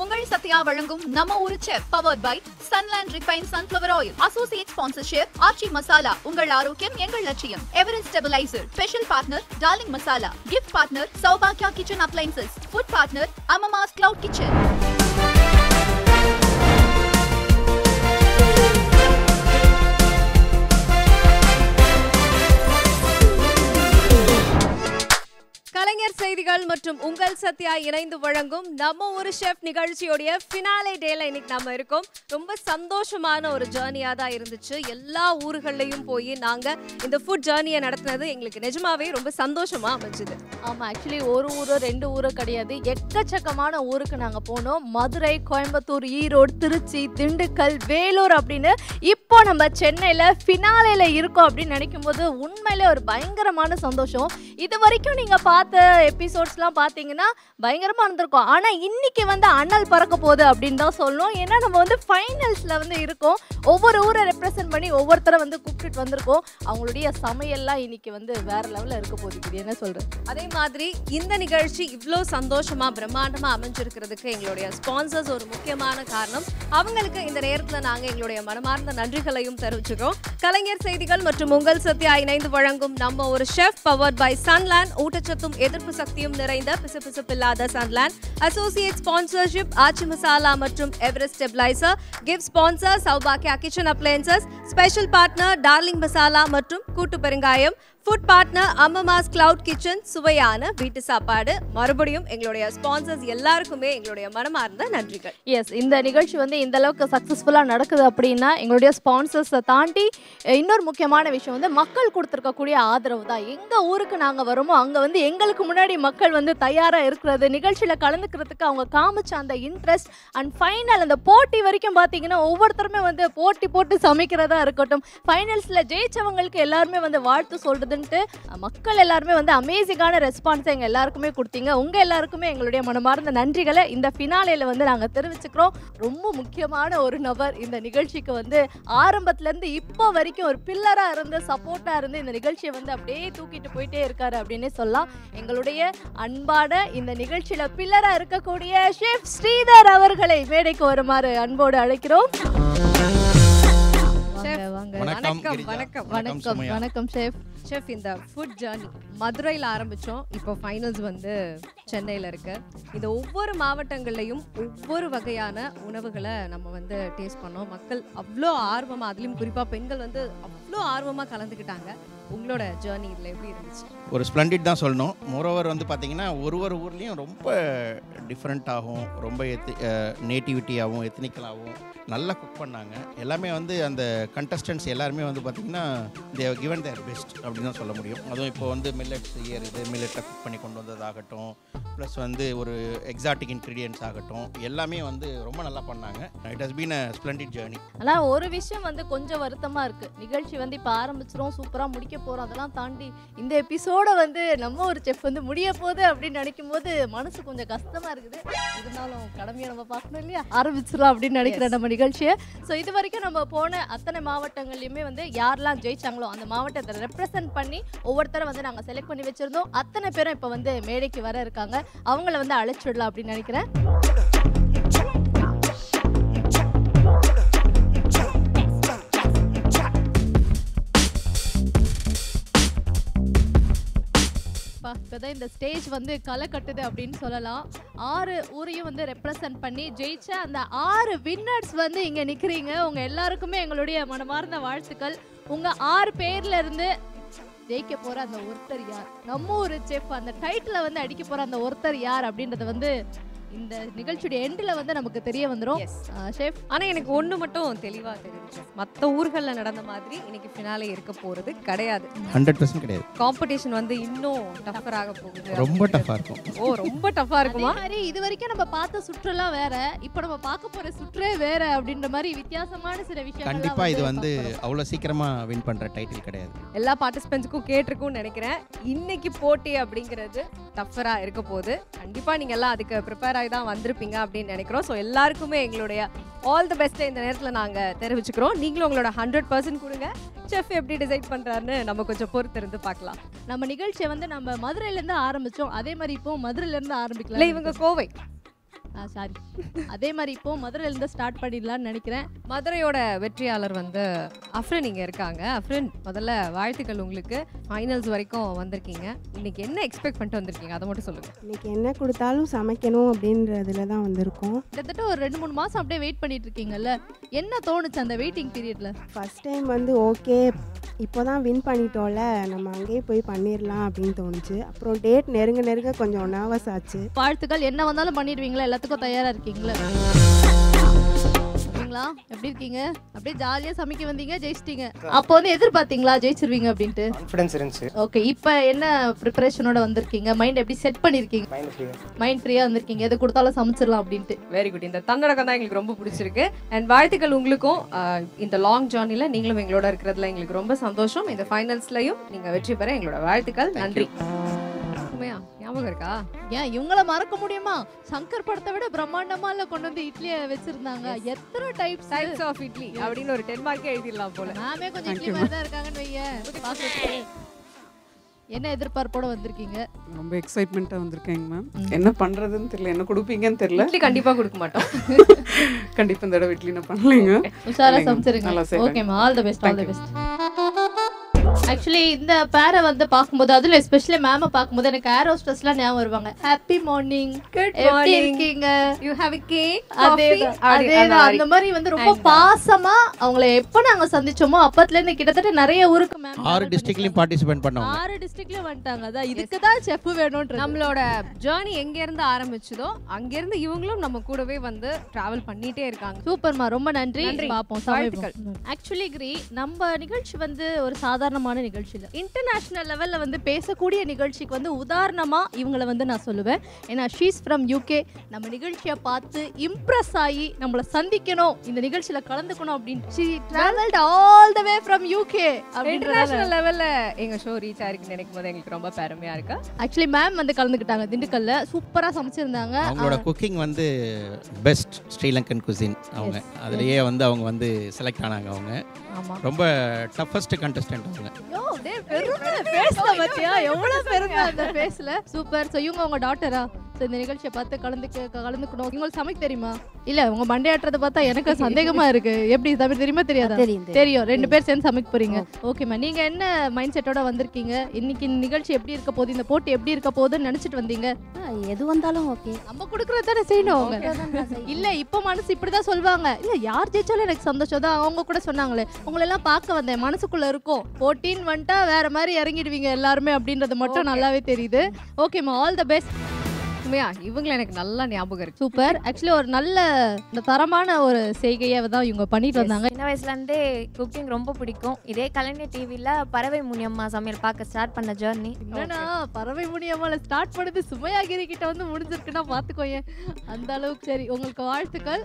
உங்கள் சத்யா வழங்கும் நம்ம ஊரு chef power by Sunland refine sunflower oil associate sponsorship Aachi masala உங்கள் ஆரோக்கியம் எங்கள் லட்சியம். Everest stabiliser special partner darling masala gift partner சௌபாக்கியா kitchen appliances food partner Ammas cloud kitchen Kalaignar Seithigal மற்றும் உங்கள் சத்யா இணைந்து வழங்கும் நம்ம ஒரு ஷெஃப் நிகழ்ச்சியோடைய ஃபினாலே டேல இன்னைக்கு நம்ம இருக்கோம். ரொம்ப சந்தோஷமான ஒரு ஜேர்னியா தான் இருந்துச்சு. எல்லா ஊர்கள்லயும் போய் நாங்க இந்த ஃபுட் ஜேர்னியை நடத்தினது எங்களுக்கு நிஜமாவே ரொம்ப சந்தோஷமா அமைஞ்சது. ஆமா ஆக்சுவலி ஒரு ஊரு ரெண்டு ஊரு கிடையாது. எக்கச்சக்கமான ஊருக்கு நாங்க போனோம். மதுரை கோயம்புத்தூர் ஈரோடு திருச்சி திண்டுக்கல் வேலூர் அப்படின்னு இப்போ நம்ம சென்னையில ஃபினாலேல இருக்கோம் அப்படின்னு நினைக்கும் போது உண்மையிலே ஒரு பயங்கரமான சந்தோஷம். இது வரைக்கும் நீங்க பார்த்த எபிசோட்ஸ்லாம் பார்த்தீங்கன்னா பயங்கரமா இருந்திருக்கும். ஆனா இன்னைக்கு வந்து அனல் பறக்க போகுது அப்படின்னு தான் சொல்லணும் ஏன்னா நம்ம வந்து ஃபைனல்ஸ்ல வந்து இருக்கோம். ஒவ்வொரு ஊரை ரெப்ரசென்ட் பண்ணி ஒவ்வொருத்தரை வந்து கூப்பிட்டுட்டு வந்திருக்கோம். அவங்களுடைய சமையல்லாம் இன்னைக்கு வந்து வேற லெவலில் இருக்க போகுது. இது என்ன சொல்கிறேன் அதே மாதிரி இந்த நிகழ்ச்சி இவ்வளோ சந்தோஷமா பிரம்மாண்டமா அமைஞ்சிருக்கிறதுக்கு எங்களுடைய ஸ்பான்சர்ஸ் ஒரு முக்கியமான காரணம். அவங்களுக்கு இந்த நேரத்துல நாங்க எங்களுடைய மனமார்ந்த நன்றிகளையும் தெரிவிச்சுக்கிறோம். கலைஞர் செய்திகள் மற்றும் உங்கள் சத்யா இணைந்து வழங்கும் நம்ம ஒரு ஷெஃப் பவர்ட் பை சன்லேண்ட் ஊட்டச்சத்தும் எதிர்ப்பு சக்தியும் நிறைந்த பிசுபிசுப்பில்லாத Sunland associate sponsorship Aachi masala மற்றும் எவரெஸ்ட் ஸ்டெபிளைசர் கிஃப்ட் ஸ்பான்சர் சௌபாக்கியா kitchen appliances special partner darling masala மற்றும் கூட்டு பெருங்காயம். Food partner Ammas cloud kitchen சுவையான வீட்டு சாப்பாடு. மறுபடியும் எங்களுடைய ஸ்பான்சர்ஸ் எல்லாருக்குமே எங்களுடைய மனமார்ந்த நன்றிகள். எஸ் இந்த நிகழ்ச்சி வந்து இந்த அளவுக்கு சக்ஸஸ்ஃபுல்லாக நடக்குது அப்படின்னா எங்களுடைய ஸ்பான்சர்ஸை தாண்டி இன்னொரு முக்கியமான விஷயம் வந்து மக்கள் கொடுத்துருக்கக்கூடிய ஆதரவு தான். எங்கள் ஊருக்கு நாங்கள் வரோமோ அங்கே வந்து எங்களுக்கு முன்னாடி மக்கள் வந்து தயாராக இருக்கிறது நிகழ்ச்சியில் கலந்துக்கிறதுக்கு அவங்க காமிச்ச அந்த இன்ட்ரெஸ்ட் அண்ட் ஃபைனல் அந்த போட்டி வரைக்கும் பார்த்தீங்கன்னா ஒவ்வொருத்தருமே வந்து போட்டி போட்டு சமைக்கிறதா இருக்கட்டும் ஃபைனல்ஸில் ஜெயிச்சவங்களுக்கு எல்லாருமே வந்து வாழ்த்து சொல்கிறது வந்துட்டு மக்கள் எல்லாருமே வந்து அமேசிங்கான ரெஸ்பான்ஸை எங்கள் எல்லாருக்குமே கொடுத்தீங்க. உங்கள் எல்லாருக்குமே எங்களுடைய மனமார்ந்த நன்றிகளை இந்த ஃபினாலேயில் வந்து நாங்கள் தெரிவிச்சுக்கிறோம். ரொம்ப முக்கியமான ஒரு நபர் இந்த நிகழ்ச்சிக்கு வந்து ஆரம்பத்துலேருந்து இப்போ வரைக்கும் ஒரு பில்லராக இருந்து சப்போர்ட்டாக இருந்து இந்த நிகழ்ச்சியை வந்து அப்படியே தூக்கிட்டு போயிட்டே இருக்காரு அப்படின்னே சொல்லலாம். எங்களுடைய அன்பான இந்த நிகழ்ச்சியில் பில்லராக இருக்கக்கூடிய ஷெஃப் ஸ்ரீதர் அவர்களை மேடைக்கு வருமாறு அன்போடு அழைக்கிறோம். வணக்கம். வணக்கம், வணக்கம். வணக்கம். ஷெஃப் ஷெஃப் இந்த ஃபுட் ஜர்னி மதுரையில் ஆரம்பித்தோம் இப்போ ஃபைனல்ஸ் வந்து சென்னையில் இருக்கு. இந்த ஒவ்வொரு மாவட்டங்கள்லையும் ஒவ்வொரு வகையான உணவுகளை நம்ம வந்து டேஸ்ட் பண்ணோம். மக்கள் அவ்வளோ ஆர்வமாக அதுலேயும் குறிப்பாக பெண்கள் வந்து அவ்வளோ ஆர்வமாக கலந்துக்கிட்டாங்க. உங்களோட ஜேர்னி இதில் எப்படி இருந்துச்சு? ஒரு ஸ்ப்ளண்டிட் தான் சொல்லணும். மோரோவர் வந்து பார்த்தீங்கன்னா ஒரு ஒரு ஊர்லேயும் ரொம்ப டிஃப்ரெண்ட்டாகவும் ரொம்ப எத்தி நேட்டிவிட்டியாகவும் எத்னிக்கலாகவும் நல்லா குக் பண்ணாங்க. எல்லாமே வந்து அந்த கண்டஸ்டன்ஸ் எல்லாருமே வந்து பார்த்திங்கன்னா தே கிவன் தேர் பெஸ்ட் அப்படின்னு தான் சொல்ல முடியும். அதுவும் இப்போ வந்து மில்லட்ஸ் இயர் இது மில்லட்டை குக் பண்ணி கொண்டு வந்ததாகட்டும். ப்ளஸ் வந்து ஒரு எக்ஸாட்டிக் இன்க்ரீடியன்ஸ் ஆகட்டும். எல்லாமே வந்து ரொம்ப நல்லா பண்ணாங்க. It has been a splendid journey ஆனால் ஒரு விஷயம் வந்து கொஞ்சம் வருத்தமாக இருக்குது நிகழ்ச்சி வந்து இப்போ ஆரம்பிச்சிரும் சூப்பராக முடிக்க போகிறோம் அதெல்லாம் தாண்டி இந்த எபிசோட வந்து நம்ம ஒரு செஃப் வந்து முடிய போகுது அப்படின்னு நினைக்கும் போது மனசு கொஞ்சம் கஷ்டமாக இருக்குது. இருந்தாலும் கடமையை நம்ம பார்க்கணும் இல்லையா? ஆரம்பிச்சிடலாம் அப்படின்னு நினைக்கிற நம்ம நிகழ்ச்சியை. ஸோ இது வரைக்கும் நம்ம போன அத்தனை மாவட்டங்கள்லையுமே வந்து யாரெல்லாம் ஜெயிச்சாங்களோ அந்த மாவட்டத்தை ரெப்ரசன்ட் பண்ணி ஒவ்வொருத்தரை வந்து நாங்கள் செலக்ட் பண்ணி வச்சுருந்தோம். அத்தனை பேரும் இப்போ வந்து மேடைக்கு வர இருக்காங்க. அவங்கள வந்து அழைச்சிடலாம் அப்படின்னு நினைக்கிறேன். இப்போதான் இந்த ஸ்டேஜ் வந்து களை கட்டுது அப்படின்னு சொல்லலாம். ஆறு ஊரையும் வந்து ரெப்ரசன்ட் பண்ணி ஜெயிச்ச அந்த ஆறு வின்னர்ஸ் வந்து இங்க நிக்கிறீங்க. உங்க எல்லாருக்குமே எங்களுடைய மனமார்ந்த வாழ்த்துக்கள். உங்க ஆறு பேர்ல இருந்து ஜெயிக்க போற அந்த ஒருத்தர் யார்? நம்ம ஒரு செஃப் அந்த டைட்டில் வந்து அடிக்க போற அந்த ஒருத்தர் யார் அப்படின்றது வந்து இந்த நிகழ்ச்சியுடைய எண்டில் வந்து நமக்கு தெரிய வந்துரும். எஸ் ஷெஃப் ஆனால் எனக்கு ஒன்று மட்டும் தெளிவாக தெரிஞ்சுச்சு. மற்ற ஊர்களில் நடந்த மாதிரி இன்னைக்கு ஃபினாலே இருக்க போகிறது கிடையாது. ஹண்ட்ரட் பர்சன்ட் கிடையாது. காம்படிஷன் வந்து இன்னும் டஃபர் ஆக போகுது. ரொம்ப டஃப்பாக இருக்கும். ஓ ரொம்ப டஃப்பாக அதே இருக்குமா? மாதிரி இது வரைக்கும் நம்ம பார்த்த சுற்றுலாம் வேற. இப்போ நம்ம பார்க்க போற சுற்றே வேற அப்படின்ற மாதிரி வித்தியாசமான சில விஷயங்கள் கண்டிப்பாக இது வந்து அவ்வளோ சீக்கிரமாக வின் பண்ணுற டைட்டில் கிடையாது. எல்லா பார்ட்டிசிபென்ட்ஸுக்கும் கேட்டிருக்கும்னு நினைக்கிறேன். இன்னைக்கு போட்டி அப்படிங்கிறது டஃபராக இருக்க போகுது. கண்டிப்பாக நீங்கள் எல்லாம் அதுக்கு ப்ரிப்பேர் ஆகி தான் வந்திருப்பீங்க அப்படின்னு நினைக்கிறோம். ஸோ எல்லாருக்குமே எங்களுடைய ஆல் தி பெஸ்ட்டை இந்த நேரத்தில் நாங்கள் தெரிவிச்சுக்கிறோம். நீங்களும் உங்களோட ஹண்ட்ரட் பர்சன்ட் கொடுங்க. செஃப் எப்படி டிசைட் பண்ணுறாருன்னு நம்ம கொஞ்சம் பொறுத்திருந்து பார்க்கலாம். நம்ம நிகழ்ச்சியை வந்து நம்ம மதுரையில இருந்து ஆரம்பிச்சோம். அதே மாதிரி இப்போ மதுரையில இருந்து இல்லை ஆரம்பிக்கலாம் இவங்க கோவை. சாரி அதே மாதிரி இப்போ மதுரையில இருந்து ஸ்டார்ட் பண்ணிடலாம்னு நினைக்கிறேன். மதுரையோட வெற்றியாளர் வந்து அஃப்ரின் இங்க இருக்காங்க. அஃப்ரின் முதல்ல வாழ்த்துக்கள் உங்களுக்கு. ஃபைனல்ஸ் வரைக்கும் வந்திருக்கீங்க. இன்னைக்கு என்ன எக்ஸ்பெக்ட் பண்ணிட்டு வந்திருக்கீங்க? அதை மட்டும் சொல்லுங்க. இன்னைக்கு என்ன கொடுத்தாலும் சமைக்கணும் அப்படின்றதுல தான் வந்திருக்கோம். கிட்டத்தட்ட ஒரு ரெண்டு மூணு மாசம் அப்படியே வெயிட் பண்ணிட்டு இருக்கீங்கல்ல. என்ன தோணுச்சு அந்த வெயிட்டிங் பீரியட்ல ஃபர்ஸ்ட் டைம் வந்து ஓகே இப்போ தான் வின் பண்ணிட்டோம்ல. நம்ம அங்கேயே போய் பண்ணிடலாம் அப்படின்னு தோணுச்சு. அப்புறம் டேட் நெருங்க நெருங்க கொஞ்சம் நர்வஸ் ஆச்சு. வாழ்த்துக்கள். என்ன வந்தாலும் பண்ணிடுவீங்களா? எல்லாத்துக்கும் தயாரா இருக்கீங்களா? சரிங்களா எப்படி இருக்கீங்க? அப்படியே ஜாலியா சமைக்க வந்தீங்க ஜெயிச்சிட்டீங்க. அப்போ வந்து எதிர்பார்த்தீங்களா ஜெயிச்சிருவீங்க அப்படின்ட்டு? கான்ஃபிடன்ஸ் இருந்துச்சு. ஓகே இப்போ என்ன ப்ரிப்பரேஷனோட வந்திருக்கீங்க? மைண்ட் எப்படி செட் பண்ணிருக்கீங்க? மைண்ட் ஃப்ரீயாக ஃப்ரீயா வந்திருக்கீங்க. எது கொடுத்தாலும் சமைச்சிடலாம் அப்படின்ட்டு. வெரி குட் இந்த தன்னடக்கம் தான் எங்களுக்கு ரொம்ப பிடிச்சிருக்கு. அண்ட் வாழ்த்துக்கள் உங்களுக்கும். இந்த லாங் ஜேர்னில நீங்களும் எங்களோட இருக்கிறதுல எங்களுக்கு ரொம்ப சந்தோஷம். இந்த ஃபைனல்ஸ்லயும் நீங்க வெற்றி பெற எங்களோட வாழ்த்துக்கள். நன்றி. உண்மையா ஞாபகம் இருக்கா? ஏன் இவங்கள மறக்க முடியுமா? சங்கர் படத்தை விட பிரம்மாண்டமா இல்ல கொண்டு வந்து இட்லிய வச்சிருந்தாங்க. எத்தனை டைப்ஸ் டைப்ஸ் ஆஃப் இட்லி அப்படின்னு ஒரு டென் மார்க்கே எழுதிடலாம் போல. நாமே கொஞ்சம் இட்லி மாதிரி தான் இருக்காங்கன்னு பாக்குறதுக்கு. என்ன எதிர்பார்ப்போட வந்திருக்கீங்க? ரொம்ப எக்ஸைட்மெண்ட்டாக வந்திருக்கேங்க மேம் என்ன பண்ணுறதுன்னு தெரியல. என்ன கொடுப்பீங்கன்னு தெரியல. இட்லி கண்டிப்பா கொடுக்க மாட்டோம். கண்டிப்பாக இந்த தடவை இட்லி நான் பண்ணலைங்க. உஷாரா. சமைச்சிருங்க. செய்றேன். ஓகேமா all the best all the. Best actually இந்த பேரை வந்து பார்க்கும்போது அதுல எஸ்பெஷலி மேம பார்க்கும்போது எனக்கு ஏர் ஹோஸ்டஸ்லாம் ஞாபகம் வருவாங்க. ஹாப்பி மார்னிங் எப்படி. இருக்கீங்க? யூ ஹேவ் a cake அதேதான் அந்த மாதிரி. வந்து ரொம்ப பாசமா அவங்கள எப்ப நாங்க சந்திச்சோமோ அப்பத்துல இருந்து கிட்டத்தட்ட நிறைய ஊருக்கு மேம் ஆறு டிஸ்ட்ரிக்ட்லையும் பார்ட்டிசிபேட் பண்ணவங்க. ஆறு டிஸ்ட்ரிக்ட்ல வந்துட்டாங்க. அதான் இதுக்கு தான் செஃப் வேணும்ன்ற நம்மளோட ஜேர்னி எங்க இருந்து ஆரம்பிச்சதோ அங்க இருந்து இவங்களும் நம்ம கூடவே வந்து டிராவல் பண்ணிட்டே இருக்காங்க. சூப்பர்மா. ரொம்ப நன்றி. வாழ்த்துக்கள். ஆக்சுவலி கிரி நம்ம நிகழ்ச்சி வந்து ஒரு சாதாரணமான நிகழ்ச்சி இல்லை இன்டர்நேஷனல் லெவல்ல வந்து பேசக்கூடிய நிகழ்ச்சிக்கு வந்து உதாரணமா இவங்கள வந்து நான் சொல்லுவேன். ஏன்னா ஷீஸ் ஃப்ரம் யூகே நம்ம நிகழ்ச்சியை பார்த்து இம்ப்ரெஸ் ஆகி நம்மள சந்திக்கணும். இந்த நிகழ்ச்சியில கலந்துக்கணும் அப்படின்னு she travelled all the way from UK international லெவல்ல எங்க ஷோ ரீச் ஆயிருக்கு நினைக்கும் போது எங்களுக்கு ரொம்ப பெருமையா இருக்கு? ஆக்சுவலி மேம் வந்து கலந்துக்கிட்டாங்க. திண்டுக்கல்ல சூப்பரா சமைச்சிருந்தாங்க. அவங்களோட குக்கிங் வந்து பெஸ்ட் ஸ்ரீலங்கன் குசின் அவங்க. அதுலயே வந்து அவங்க வந்து செலக்ட் ஆனாங்க அவங்க. ரொம்ப டஃபஸ்ட் கண்டஸ்டன்ட் அவங்க. பெருமை பேசல பாத்தியா? எவ்வளவு பெருமை அந்த பேசல? சூப்பர். சோ இவங்க உங்க டாட்டரா இந்த நிகழ்ச்சியை பார்த்து கலந்துக்க கலந்துக்கணும். உங்களுக்கு சமைக்க தெரியுமா? இல்ல உங்க மண்டையாட்டுறத பார்த்தா எனக்கு சந்தேகமா இருக்கு. எப்படி தமிழ் தெரியுமா தெரியாதா? தெரியும் ரெண்டு பேர் சேர்ந்து சமைக்க போறீங்க. ஓகேம்மா நீங்க என்ன மைண்ட் செட்டோட வந்திருக்கீங்க? இன்னைக்கு நிகழ்ச்சி எப்படி இருக்க போகுது? இந்த போட்டி எப்படி இருக்க போகுதுன்னு நினைச்சிட்டு வந்தீங்க? எது வந்தாலும் ஓகே நம்ம கொடுக்கறது தானே செய்யணும் இல்ல இப்ப மனசு இப்படிதான் சொல்லுவாங்க. இல்ல யார் ஜெயிச்சாலும் எனக்கு சந்தோஷம் தான். அவங்க கூட சொன்னாங்களே. உங்களை எல்லாம் பார்க்க வந்தேன். மனசுக்குள்ள இருக்கும். போட்டின்னு வந்துட்டா வேற மாதிரி இறங்கிடுவீங்க எல்லாருமே அப்படின்றது மட்டும் நல்லாவே தெரியுது. ஓகேம்மா ஆல் த பெஸ்ட் உண்மையா? இவங்கள எனக்கு நல்லா ஞாபகம் இருக்கு. சூப்பர். ஆக்சுவலி ஒரு நல்ல இந்த தரமான ஒரு செய்கையை தான் இவங்க பண்ணிட்டு வந்தாங்க. சின்ன வயசுல இருந்தே குக்கிங் ரொம்ப பிடிக்கும். இதே கலைஞர் டிவில பறவை முனியம்மா சமையல் பார்க்க ஸ்டார்ட் பண்ண ஜேர்னி என்னன்னா பறவை முடியாமல ஸ்டார்ட் பண்ணது சுமையாகிரி கிட்ட வந்து முடிஞ்சிருக்குன்னா பாத்துக்கோயேன் அந்த அளவுக்கு சரி. உங்களுக்கு வாழ்த்துக்கள்.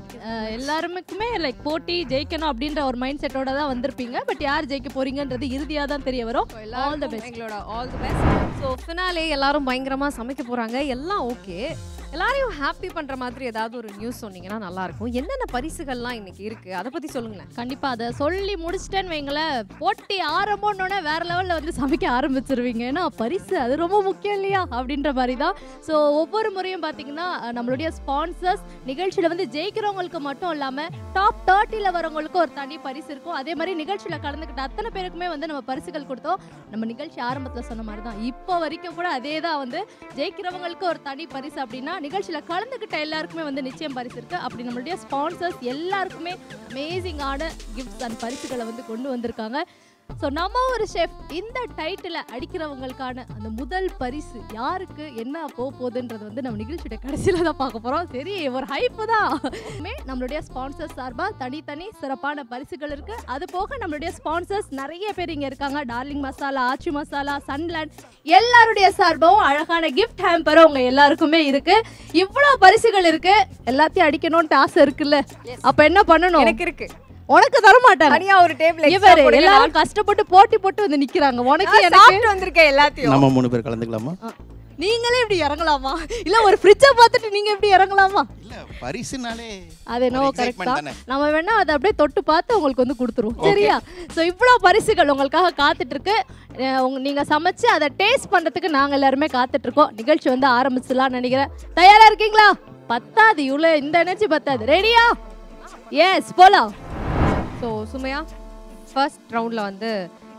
எல்லாருக்குமே லைக் போட்டி ஜெயிக்கணும் அப்படின்ற ஒரு மைண்ட் செட்டோட தான் வந்திருப்பீங்க. பட் யார் ஜெயிக்க போறீங்கன்றது இறுதியா தான் தெரிய வரும். The best. எங்களோட all the best so finale எல்லாரும் பயங்கரமா சமைக்க போறாங்க. எல்லாம் ஓகே it. எல்லாரையும் ஹாப்பி பண்ற மாதிரி ஏதாவது ஒரு நியூஸ் சொன்னீங்கன்னா நல்லா இருக்கும் என்னென்ன பரிசுகள்லாம் இன்னைக்கு இருக்கு? அதை பத்தி சொல்லுங்களேன். கண்டிப்பா அதை சொல்லி முடிச்சிட்டேன்னு வைங்களேன். போட்டி ஆரம்பம்னோடனே வேற லெவல்ல வந்து சமைக்க ஆரம்பிச்சிருவீங்க. ஏன்னா பரிசு அது ரொம்ப முக்கியம் இல்லையா? அப்படின்ற மாதிரி தான். ஸோ ஒவ்வொரு முறையும் பார்த்தீங்கன்னா நம்மளுடைய ஸ்பான்சர்ஸ் நிகழ்ச்சியில வந்து ஜெயிக்கிறவங்களுக்கு மட்டும் இல்லாம டாப் தேர்ட்டியில் வரவங்களுக்கு ஒரு தனி பரிசு இருக்கும். அதே மாதிரி நிகழ்ச்சியில கலந்துக்கிட்ட அத்தனை பேருக்குமே வந்து நம்ம பரிசுகள் கொடுத்தோம். நம்ம நிகழ்ச்சி ஆரம்பத்தில் சொன்ன மாதிரி தான் இப்போ வரைக்கும் கூட அதே தான் வந்து ஜெயிக்கிறவங்களுக்கு ஒரு தனி பரிசு அப்படின்னா நிகழ்ச்சியில் கலந்துக்கிட்ட எல்லாருக்குமே வந்து நிச்சயம் பரிசு இருக்கு அப்படி நம்மளுடைய ஸ்பான்சர்ஸ் எல்லாருக்குமே அமேசிங்கான கிஃப்ட்ஸ் அண்ட் பரிசுகளை வந்து கொண்டு வந்திருக்காங்க. ஸோ நம்ம ஒரு ஷெஃப் இந்த டைட்டில் அடிக்கிறவங்களுக்கான அந்த முதல் பரிசு யாருக்கு என்ன போக போகுதுன்றது வந்து நம்ம நிகழ்ச்சியோட கடைசியில் தான் பார்க்க போகிறோம் சரி ஒரு ஹைப்பு தான். நம்மளுடைய ஸ்பான்சர்ஸ் சார்பாக தனித்தனி சிறப்பான பரிசுகள் இருக்கு. அது போக நம்மளுடைய ஸ்பான்சர்ஸ் நிறைய பேர் இங்கே இருக்காங்க. டார்லிங் மசாலா ஆச்சி மசாலா சன்லேண்ட் எல்லாருடைய சார்பாகவும் அழகான கிஃப்ட் ஹேம்பரும் உங்க எல்லாருக்குமே இருக்கு. இவ்வளோ பரிசுகள் இருக்கு. எல்லாத்தையும் அடிக்கணும்னு ஆசை இருக்குல்ல? அப்ப என்ன பண்ணணும்? எனக்கு இருக்கு. உனக்கு தர மாட்டாங்க தனியா ஒரு டேபிள் இவரு எல்லாரும் கஷ்டப்பட்டு போட்டி போட்டு வந்து நிக்கிறாங்க. உனக்கு எனக்கு சாப்பிட்டு வந்திருக்கேன் எல்லாத்தையும். நம்ம மூணு பேர் கலந்துக்கலாமா? நீங்களே இப்படி இறங்கலாமா? இல்ல ஒரு ஃப்ரிட்ஜை பார்த்துட்டு நீங்க எப்படி இறங்கலாமா? இல்ல பரிசுனாலே அது என்னவோ கரெக்ட். நம்ம வேணா அதை அப்படியே தொட்டு பார்த்து உங்களுக்கு வந்து கொடுத்துருவோம். சரியா? ஸோ இவ்வளோ பரிசுகள் உங்களுக்காக காத்துட்டு இருக்கு நீங்க சமைச்சு அதை டேஸ்ட் பண்றதுக்கு நாங்க எல்லாருமே காத்துட்டு இருக்கோம் நிகழ்ச்சி வந்து ஆரம்பிச்சிடலாம்னு நினைக்கிறேன். தயாரா இருக்கீங்களா? பத்தாது இவ்வளோ இந்த எனர்ஜி பத்தாது. ரெடியா எஸ் போலாம். ஸோ சுமையா ஃபர்ஸ்ட் ரவுண்டில் வந்து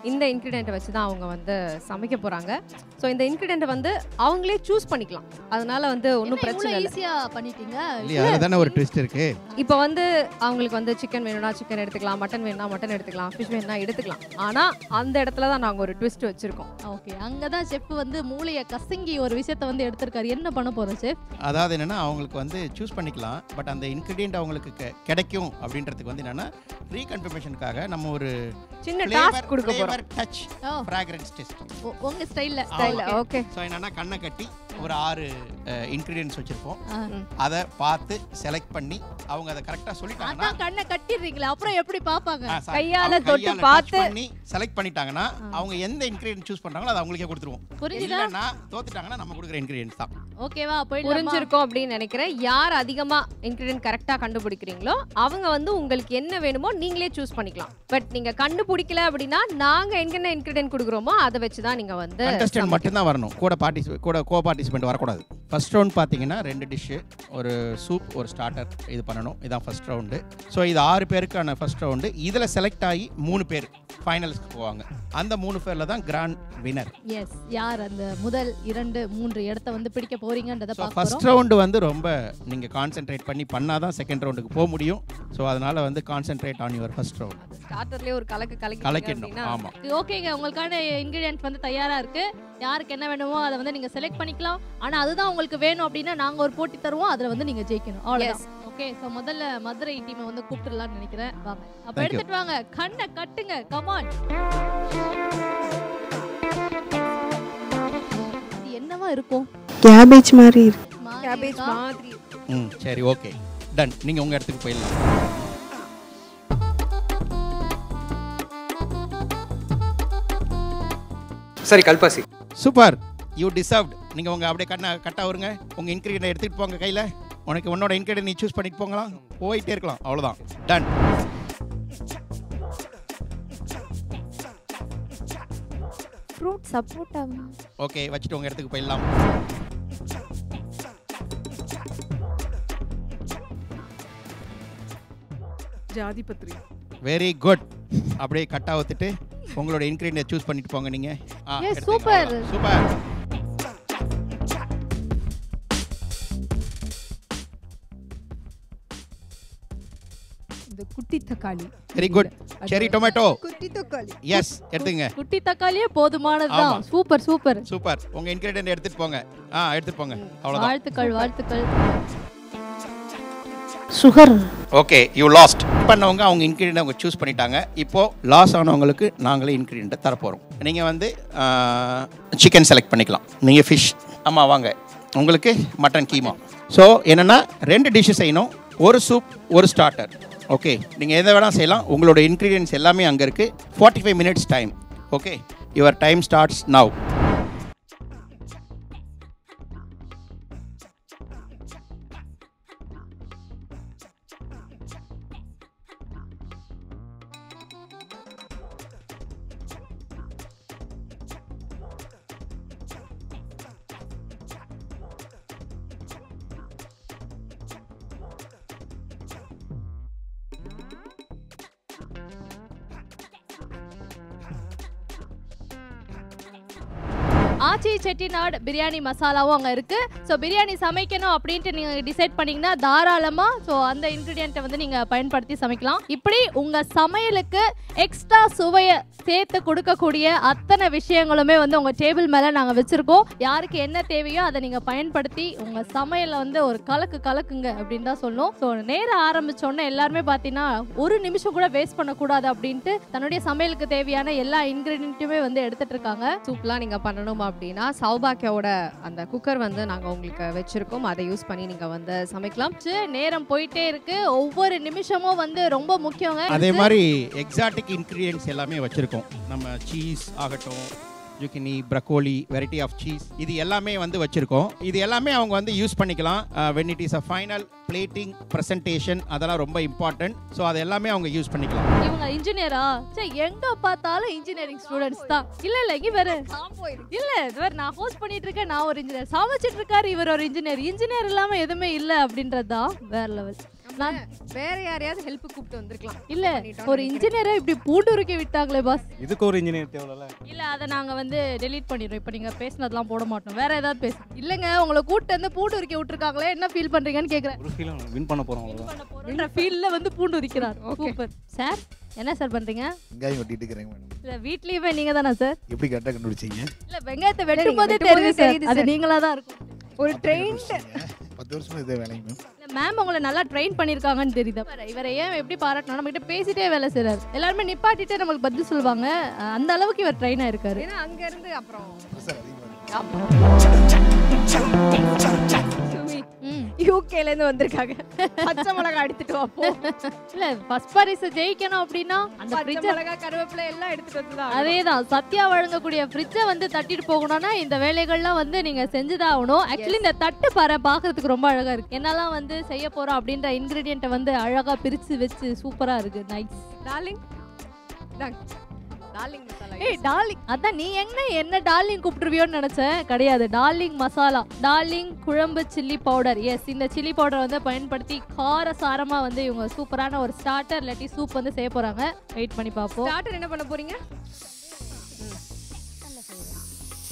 இந்த இன்க்ரீடியண்ட்டை வச்சு தான் அவங்க வந்து சமைக்க போகிறாங்க ஸோ இந்த இன்க்ரீடியண்ட்டை வந்து அவங்களே சூஸ் பண்ணிக்கலாம். அதனால வந்து ஒன்றும் பிரச்சனை இல்லை. ஈஸியா பண்ணிட்டீங்க? இல்லையா தானே ஒரு ட்விஸ்ட் இருக்கு. இப்போ வந்து அவங்களுக்கு வந்து சிக்கன் வேணும்னா சிக்கன் எடுத்துக்கலாம் மட்டன் வேணும்னா மட்டன் எடுத்துக்கலாம் ஃபிஷ் வேணும்னா எடுத்துக்கலாம். ஆனால் அந்த இடத்துல தான் நாங்கள் ஒரு ட்விஸ்ட் வச்சுருக்கோம். ஓகே அங்கதான் செஃப் வந்து மூளைய கசங்கி ஒரு விஷயத்த வந்து எடுத்திருக்காரு. என்ன பண்ண போறோம் செஃப் அதாவது என்னன்னா அவங்களுக்கு வந்து சூஸ் பண்ணிக்கலாம். பட் அந்த இன்க்ரீடியன்ட் அவங்களுக்கு கெ- கிடைக்கும் அப்படின்றதுக்கு வந்து என்னன்னா ரீகன்ஃபர்மேஷனுக்காக நம்ம ஒரு சின்ன டாஸ்க் கொடுக்க போகிறோம் டச் ஓ. ஃப்ராக்ரன்ஸ் டெஸ்ட் உங்க ஸ்டைல்ல ஸ்டைல் ஓகே ஸோ என்னன்னா கண்ணை கட்டி ஒரு ஆறு இன்க்ரீடியன்ஸ் வச்சிருப்போம். அதை பார்த்து செலக்ட் பண்ணி அவங்க அதை கரெக்டாக சொல்லிட்டாங்கன்னா அதான் கண்ணை கட்டிடுறீங்களா அப்புறம் எப்படி பாப்பாங்க. கையால தொட்டு பார்த்து- பண்ணி செலக்ட் பண்ணிட்டாங்கன்னா அவங்க எந்த இன்கிரியன்ட் சூஸ் பண்றாங்களோ அதை அவங்களுக்கே கொடுத்துருவோம். புரிஞ்சுதா? தோத்துட்டாங்கன்னா நம்ம கொடுக்குற இன்கிரியன்ஸ் தான். ஓகேவா போயிடலாமா? புரிஞ்சிருக்கும் அப்படின்னு நினைக்கிறேன். யார் அதிகமா இன்க்ரீடியன்ட் கரெக்டாக கண்டுபிடிக்கிறீங்களோ அவங்க வந்து உங்களுக்கு என்ன வேணுமோ நீங்களே சூஸ் பண்ணிக்கலாம். பட் நீங்க கண்டுபிடிக்கல அப்படின்னா நாங்க என்ன இன்க்ரீடியன்ட் கொடுக்குறோமோ அதை வச்சு தான் நீங்க வந்து கண்டஸ்டன்ட் மட்டும்தான் வரணும். கூட பார்ட்டிசிபே கூட கோ பார்ட்டிசிபெண்ட் வரக்கூடாது. ஃபர்ஸ்ட் ரவுண்ட் பார்த்தீங்கன்னா ரெண்டு டிஷ்ஷு ஒரு சூப் ஒரு ஸ்டார்டர் இது பண்ணணும். இதான் ஃபர்ஸ்ட் ரவுண்டு ஸோ இது ஆறு பேருக்கான ஃபர்ஸ்ட் ரவுண்டு இதில் செலக்ட் ஆகி மூணு பேர் ஃபைனல்ஸ்க்கு போவாங்க. அந்த மூணு பேரில் தான் கிராண்ட் வினர் எஸ் யார் அந்த முதல் இரண்டு மூன்று இடத்த வந்து பிடிக்க போறீங்கன்றத பார்க்க ஃபர்ஸ்ட் ரவுண்டு வந்து ரொம்ப நீங்கள் கான்சென்ட்ரேட் பண்ணி பண்ணால் தான் செகண்ட் ரவுண்டுக்கு போக முடியும். ஸோ அதனால் வந்து concentrate on your first round ஸ்டார்டர்லேயே ஒரு கலக்கு கலக்கி கலக்கிடணும். ஆமாம் ஓகேங்க உங்களுக்கான இன்கிரிடியன்ட் வந்து தயாரா இருக்கு. யாருக்கு என்ன வேணுமோ அதை வந்து நீங்க செலக்ட் பண்ணிக்கலாம். ஆனா அதுதான் உங்களுக்கு வேணும் அப்படின்னா நாங்க ஒரு போட்டி தருவோம். அதுல வந்து நீங்க ஜெயிக்கணும். அவ்வளவுதான். ஓகே சோ முதல்ல மதுரை டீமை வந்து கூப்பிட்டுலாம்னு நினைக்கிறேன். வாங்க அப்ப. எடுத்துட்டு வாங்க. கண்ணை கட்டுங்க. கமான் இது என்னவா இருக்கும்? கேபேஜ் மாதிரி இருக்கு. கேபேஜ்? மாதிரி ம் சரி ஓகே டன் நீங்கள் உங்கள் இடத்துக்கு போயிடலாம். சரி கல்பாசி. சூப்பர். யூ டிசர்வ்ட் நீங்கள் உங்கள் அப்படியே கண்ணை கட்டா வருங்க உங்கள் இன்க்ரீடியன்ட் எடுத்துகிட்டு போங்க கையில். உனக்கு உன்னோட இன்க்ரீடியன்ட் நீ சூஸ் பண்ணிட்டு போங்களாம். போயிட்டே இருக்கலாம். அவ்வளோதான் டன் ஃப்ரூட் சப்போட்டா ஓகே வச்சுட்டு உங்கள் இடத்துக்கு போயிடலாம். ஜாதி பத்திரி வெரி குட் அப்படியே கட்டா ஊத்துட்டு உங்களோட இன்க்ரீடியன்ட் சூஸ் பண்ணிட்டு போங்க நீங்கள். அவ்வளவுதான். சூப்பர் தக்காளி. வெரி குட் செரி டொமேட்டோ குட்டி தக்காளி. எஸ் எடுத்துங்க. குட்டி தக்காளியே போதுமானதுதான். ஆமா. சூப்பர் சூப்பர் சூப்பர் உங்க இன்கிரிடியன்ட் எடுத்துட்டு போங்க. ஆ எடுத்துட்டு போங்க. அவ்வளவுதான். வாழ்த்துக்கள் வாழ்த்துக்கள். சுகர் ஓகே யூ லாஸ்ட் பண்ணவங்க அவங்க இன்கிரிடியன்ட் அவங்க சூஸ் பண்ணிட்டாங்க. இப்போ லாஸ் ஆனவங்களுக்கு நாங்களே இன்கிரிடியன்ட்டை தரப்போகிறோம் நீங்கள் வந்து சிக்கன் செலக்ட் பண்ணிக்கலாம். நீங்கள் ஃபிஷ் ஆமாம் வாங்க. உங்களுக்கு மட்டன் கீமா ஸோ என்னென்னா ரெண்டு டிஷ்ஷு செய்யணும். ஒரு சூப் ஒரு ஸ்டார்டர் ஓகே நீங்கள் எதை வேணால் செய்யலாம். உங்களோட இன்க்ரீடியன்ஸ் எல்லாமே அங்கே இருக்குது forty five minutes time okay your time starts now biryani மசாலாவும் அங்கே இருக்குது ஸோ பிரியாணி சமைக்கணும் அப்படின்ட்டு நீங்கள் டிசைட் பண்ணிங்கன்னா தாராளமாக ஸோ அந்த இன்க்ரீடியண்ட்டை வந்து நீங்கள் பயன்படுத்தி சமைக்கலாம். இப்படி உங்கள் சமையலுக்கு எக்ஸ்ட்ரா சுவையை சேர்த்து கொடுக்கக்கூடிய அத்தனை விஷயங்களுமே வந்து உங்கள் டேபிள் மேலே நாங்கள் வச்சுருக்கோம். யாருக்கு என்ன தேவையோ அதை நீங்கள் பயன்படுத்தி உங்கள் சமையலை வந்து ஒரு கலக்கு கலக்குங்க அப்படின்னு தான் சொல்லணும். ஸோ நேரம் ஆரம்பிச்சோன்னே எல்லாருமே பார்த்தீங்கன்னா ஒரு நிமிஷம் கூட வேஸ்ட் பண்ணக்கூடாது அப்படின்ட்டு தன்னுடைய சமையலுக்கு தேவையான எல்லா இன்க்ரீடியண்ட்டுமே வந்து எடுத்துகிட்டு இருக்காங்க. சூப்லாம் நீங்கள் பண்ணணும் அப்படின்னா சௌபாக்கியாவோட அந்த குக்கர் வந்து நாங்கள் உங்களுக்கு வச்சுருக்கோம். அதை யூஸ் பண்ணி நீங்கள் வந்து சமைக்கலாம். ச்சு, நேரம் போயிட்டே இருக்கு. ஒவ்வொரு நிமிஷமும் வந்து ரொம்ப முக்கியங்க. அதே மாதிரி எக்ஸாட்டிக் இன்க்ரீடியன்ஸ் எல்லாமே வச்சுருக்கோம். நம்ம சீஸ் ஆகட்டும் zucchini broccoli variety of cheese இது எல்லாமே வந்து வச்சுருக்கோம். இது எல்லாமே அவங்க வந்து யூஸ் பண்ணிக்கலாம். When it is a final plating presentation அதெல்லாம் ரொம்ப இம்பார்ட்டன்ட் ஸோ அது எல்லாமே அவங்க யூஸ் பண்ணிக்கலாம். இவங்க இன்ஜினியரா சரி எங்க பார்த்தாலும் இன்ஜினியரிங் ஸ்டூடெண்ட்ஸ் தான். இல்ல இல்ல இங்க வேற இல்ல இது வேற நான் ஹோஸ்ட் பண்ணிட்டு இருக்கேன் நான் ஒரு இன்ஜினியர் சமைச்சிட்டு இருக்காரு இவர் ஒரு இன்ஜினியர் இன்ஜினியர் இல்லாம எதுவுமே இல்ல அப்படின்றது? தான் வேற லெவல் வேற யாரையாவது ஹெல்ப் கூப்பிட்டு வந்திருக்கலாம். இல்ல ஒரு இன்ஜினியரை இப்படி பூண்டுருக்கி விட்டாங்களே பாஸ் இதுக்கு ஒரு இன்ஜினியர் தேவையில்ல இல்ல அதை நாங்க வந்து டெலீட் பண்ணிடுறோம். இப்போ நீங்க பேசினதெல்லாம் போட மாட்டோம். வேற ஏதாவது பேசு. இல்லங்க உங்களை கூட்டு வந்து பூண்டு உரிக்க விட்டுருக்காங்களே என்ன ஃபீல் பண்றீங்கன்னு கேக்குறேன். ஒரு ஃபீல் வின் பண்ண என்ற ஃபீல்ல வந்து பூண்டு உரிக்கிறார். சூப்பர் சார் என்ன சார் பண்றீங்க? வெங்காயம் வெட்டிட்டு இருக்கிறேன் மேடம் இல்ல வீட்லயுமே நீங்க தானே சார் எப்படி கரெக்டாக கண்டுபிடிச்சீங்க? இல்ல வெங்காயத்தை வெட்டும் போதே தெரியுது சார் அது. நீங்களா தான் இருக்கும். ஒரு ட்ரெயின். பத்து வருஷமா இதே வேலைங்க. மேம் மேம் உங்களை நல்லா ட்ரெயின் பண்ணிருக்காங்கன்னு தெரியுது. இவரை- இவரை ஏன் எப்படி பாராட்டணும்? நம்ம கிட்ட பேசிட்டே வேலை செய்றாரு. எல்லாருமே நிப்பாட்டிட்டு நம்மளுக்கு பதில் சொல்லுவாங்க. அந்த அளவுக்கு இவர் ட்ரெயின் ஆயிருக்காரு. ஏன்னா அங்க இருந்து அப்புறம். சார் அதிகமாக ம். யூகேல இருந்து வந்திருக்காங்க. பச்சை மிளகாய் எடுத்துட்டு வா இல்ல ஃபர்ஸ்ட் பரிசு ஜெயிக்கணும் அப்படின்னா அந்த ஃப்ரிட்ஜ மிளகாய் கருவேப்பிலை எல்லாம் எடுத்துட்டு வந்துதான் அதேதான் சத்யா வழங்கக்கூடிய ஃப்ரிட்ஜை வந்து தட்டிட்டு போகணும்னா இந்த வேலைகள்லாம் வந்து நீங்க செஞ்சுதான் ஆகணும். ஆக்சுவலி இந்த தட்டு பாரு பார்க்கிறதுக்கு ரொம்ப அழகா இருக்கு. என்னெல்லாம் வந்து செய்ய போறோம் அப்படின்ற இன்கிரீடியன்ட்டை வந்து அழகா பிரிச்சு வச்சு சூப்பரா இருக்கு. நைஸ் டார்லிங் டார்லிங் மசாலா ஏய் டார்லிங் அதான் நீ என்ன என்ன டார்லிங் கூப்பிட்டுருவியோன்னு நினைச்சேன்? கிடையாது. டார்லிங் மசாலா டார்லிங் குழம்பு சில்லி பவுடர் எஸ் இந்த சில்லி பவுடர் வந்து பயன்படுத்தி கார சாரமா வந்து இவங்க சூப்பரான ஒரு ஸ்டார்டர் இல்லாட்டி சூப் வந்து செய்ய போறாங்க. வெயிட் பண்ணி பார்ப்போம். ஸ்டார்டர் என்ன பண்ண போறீங்க?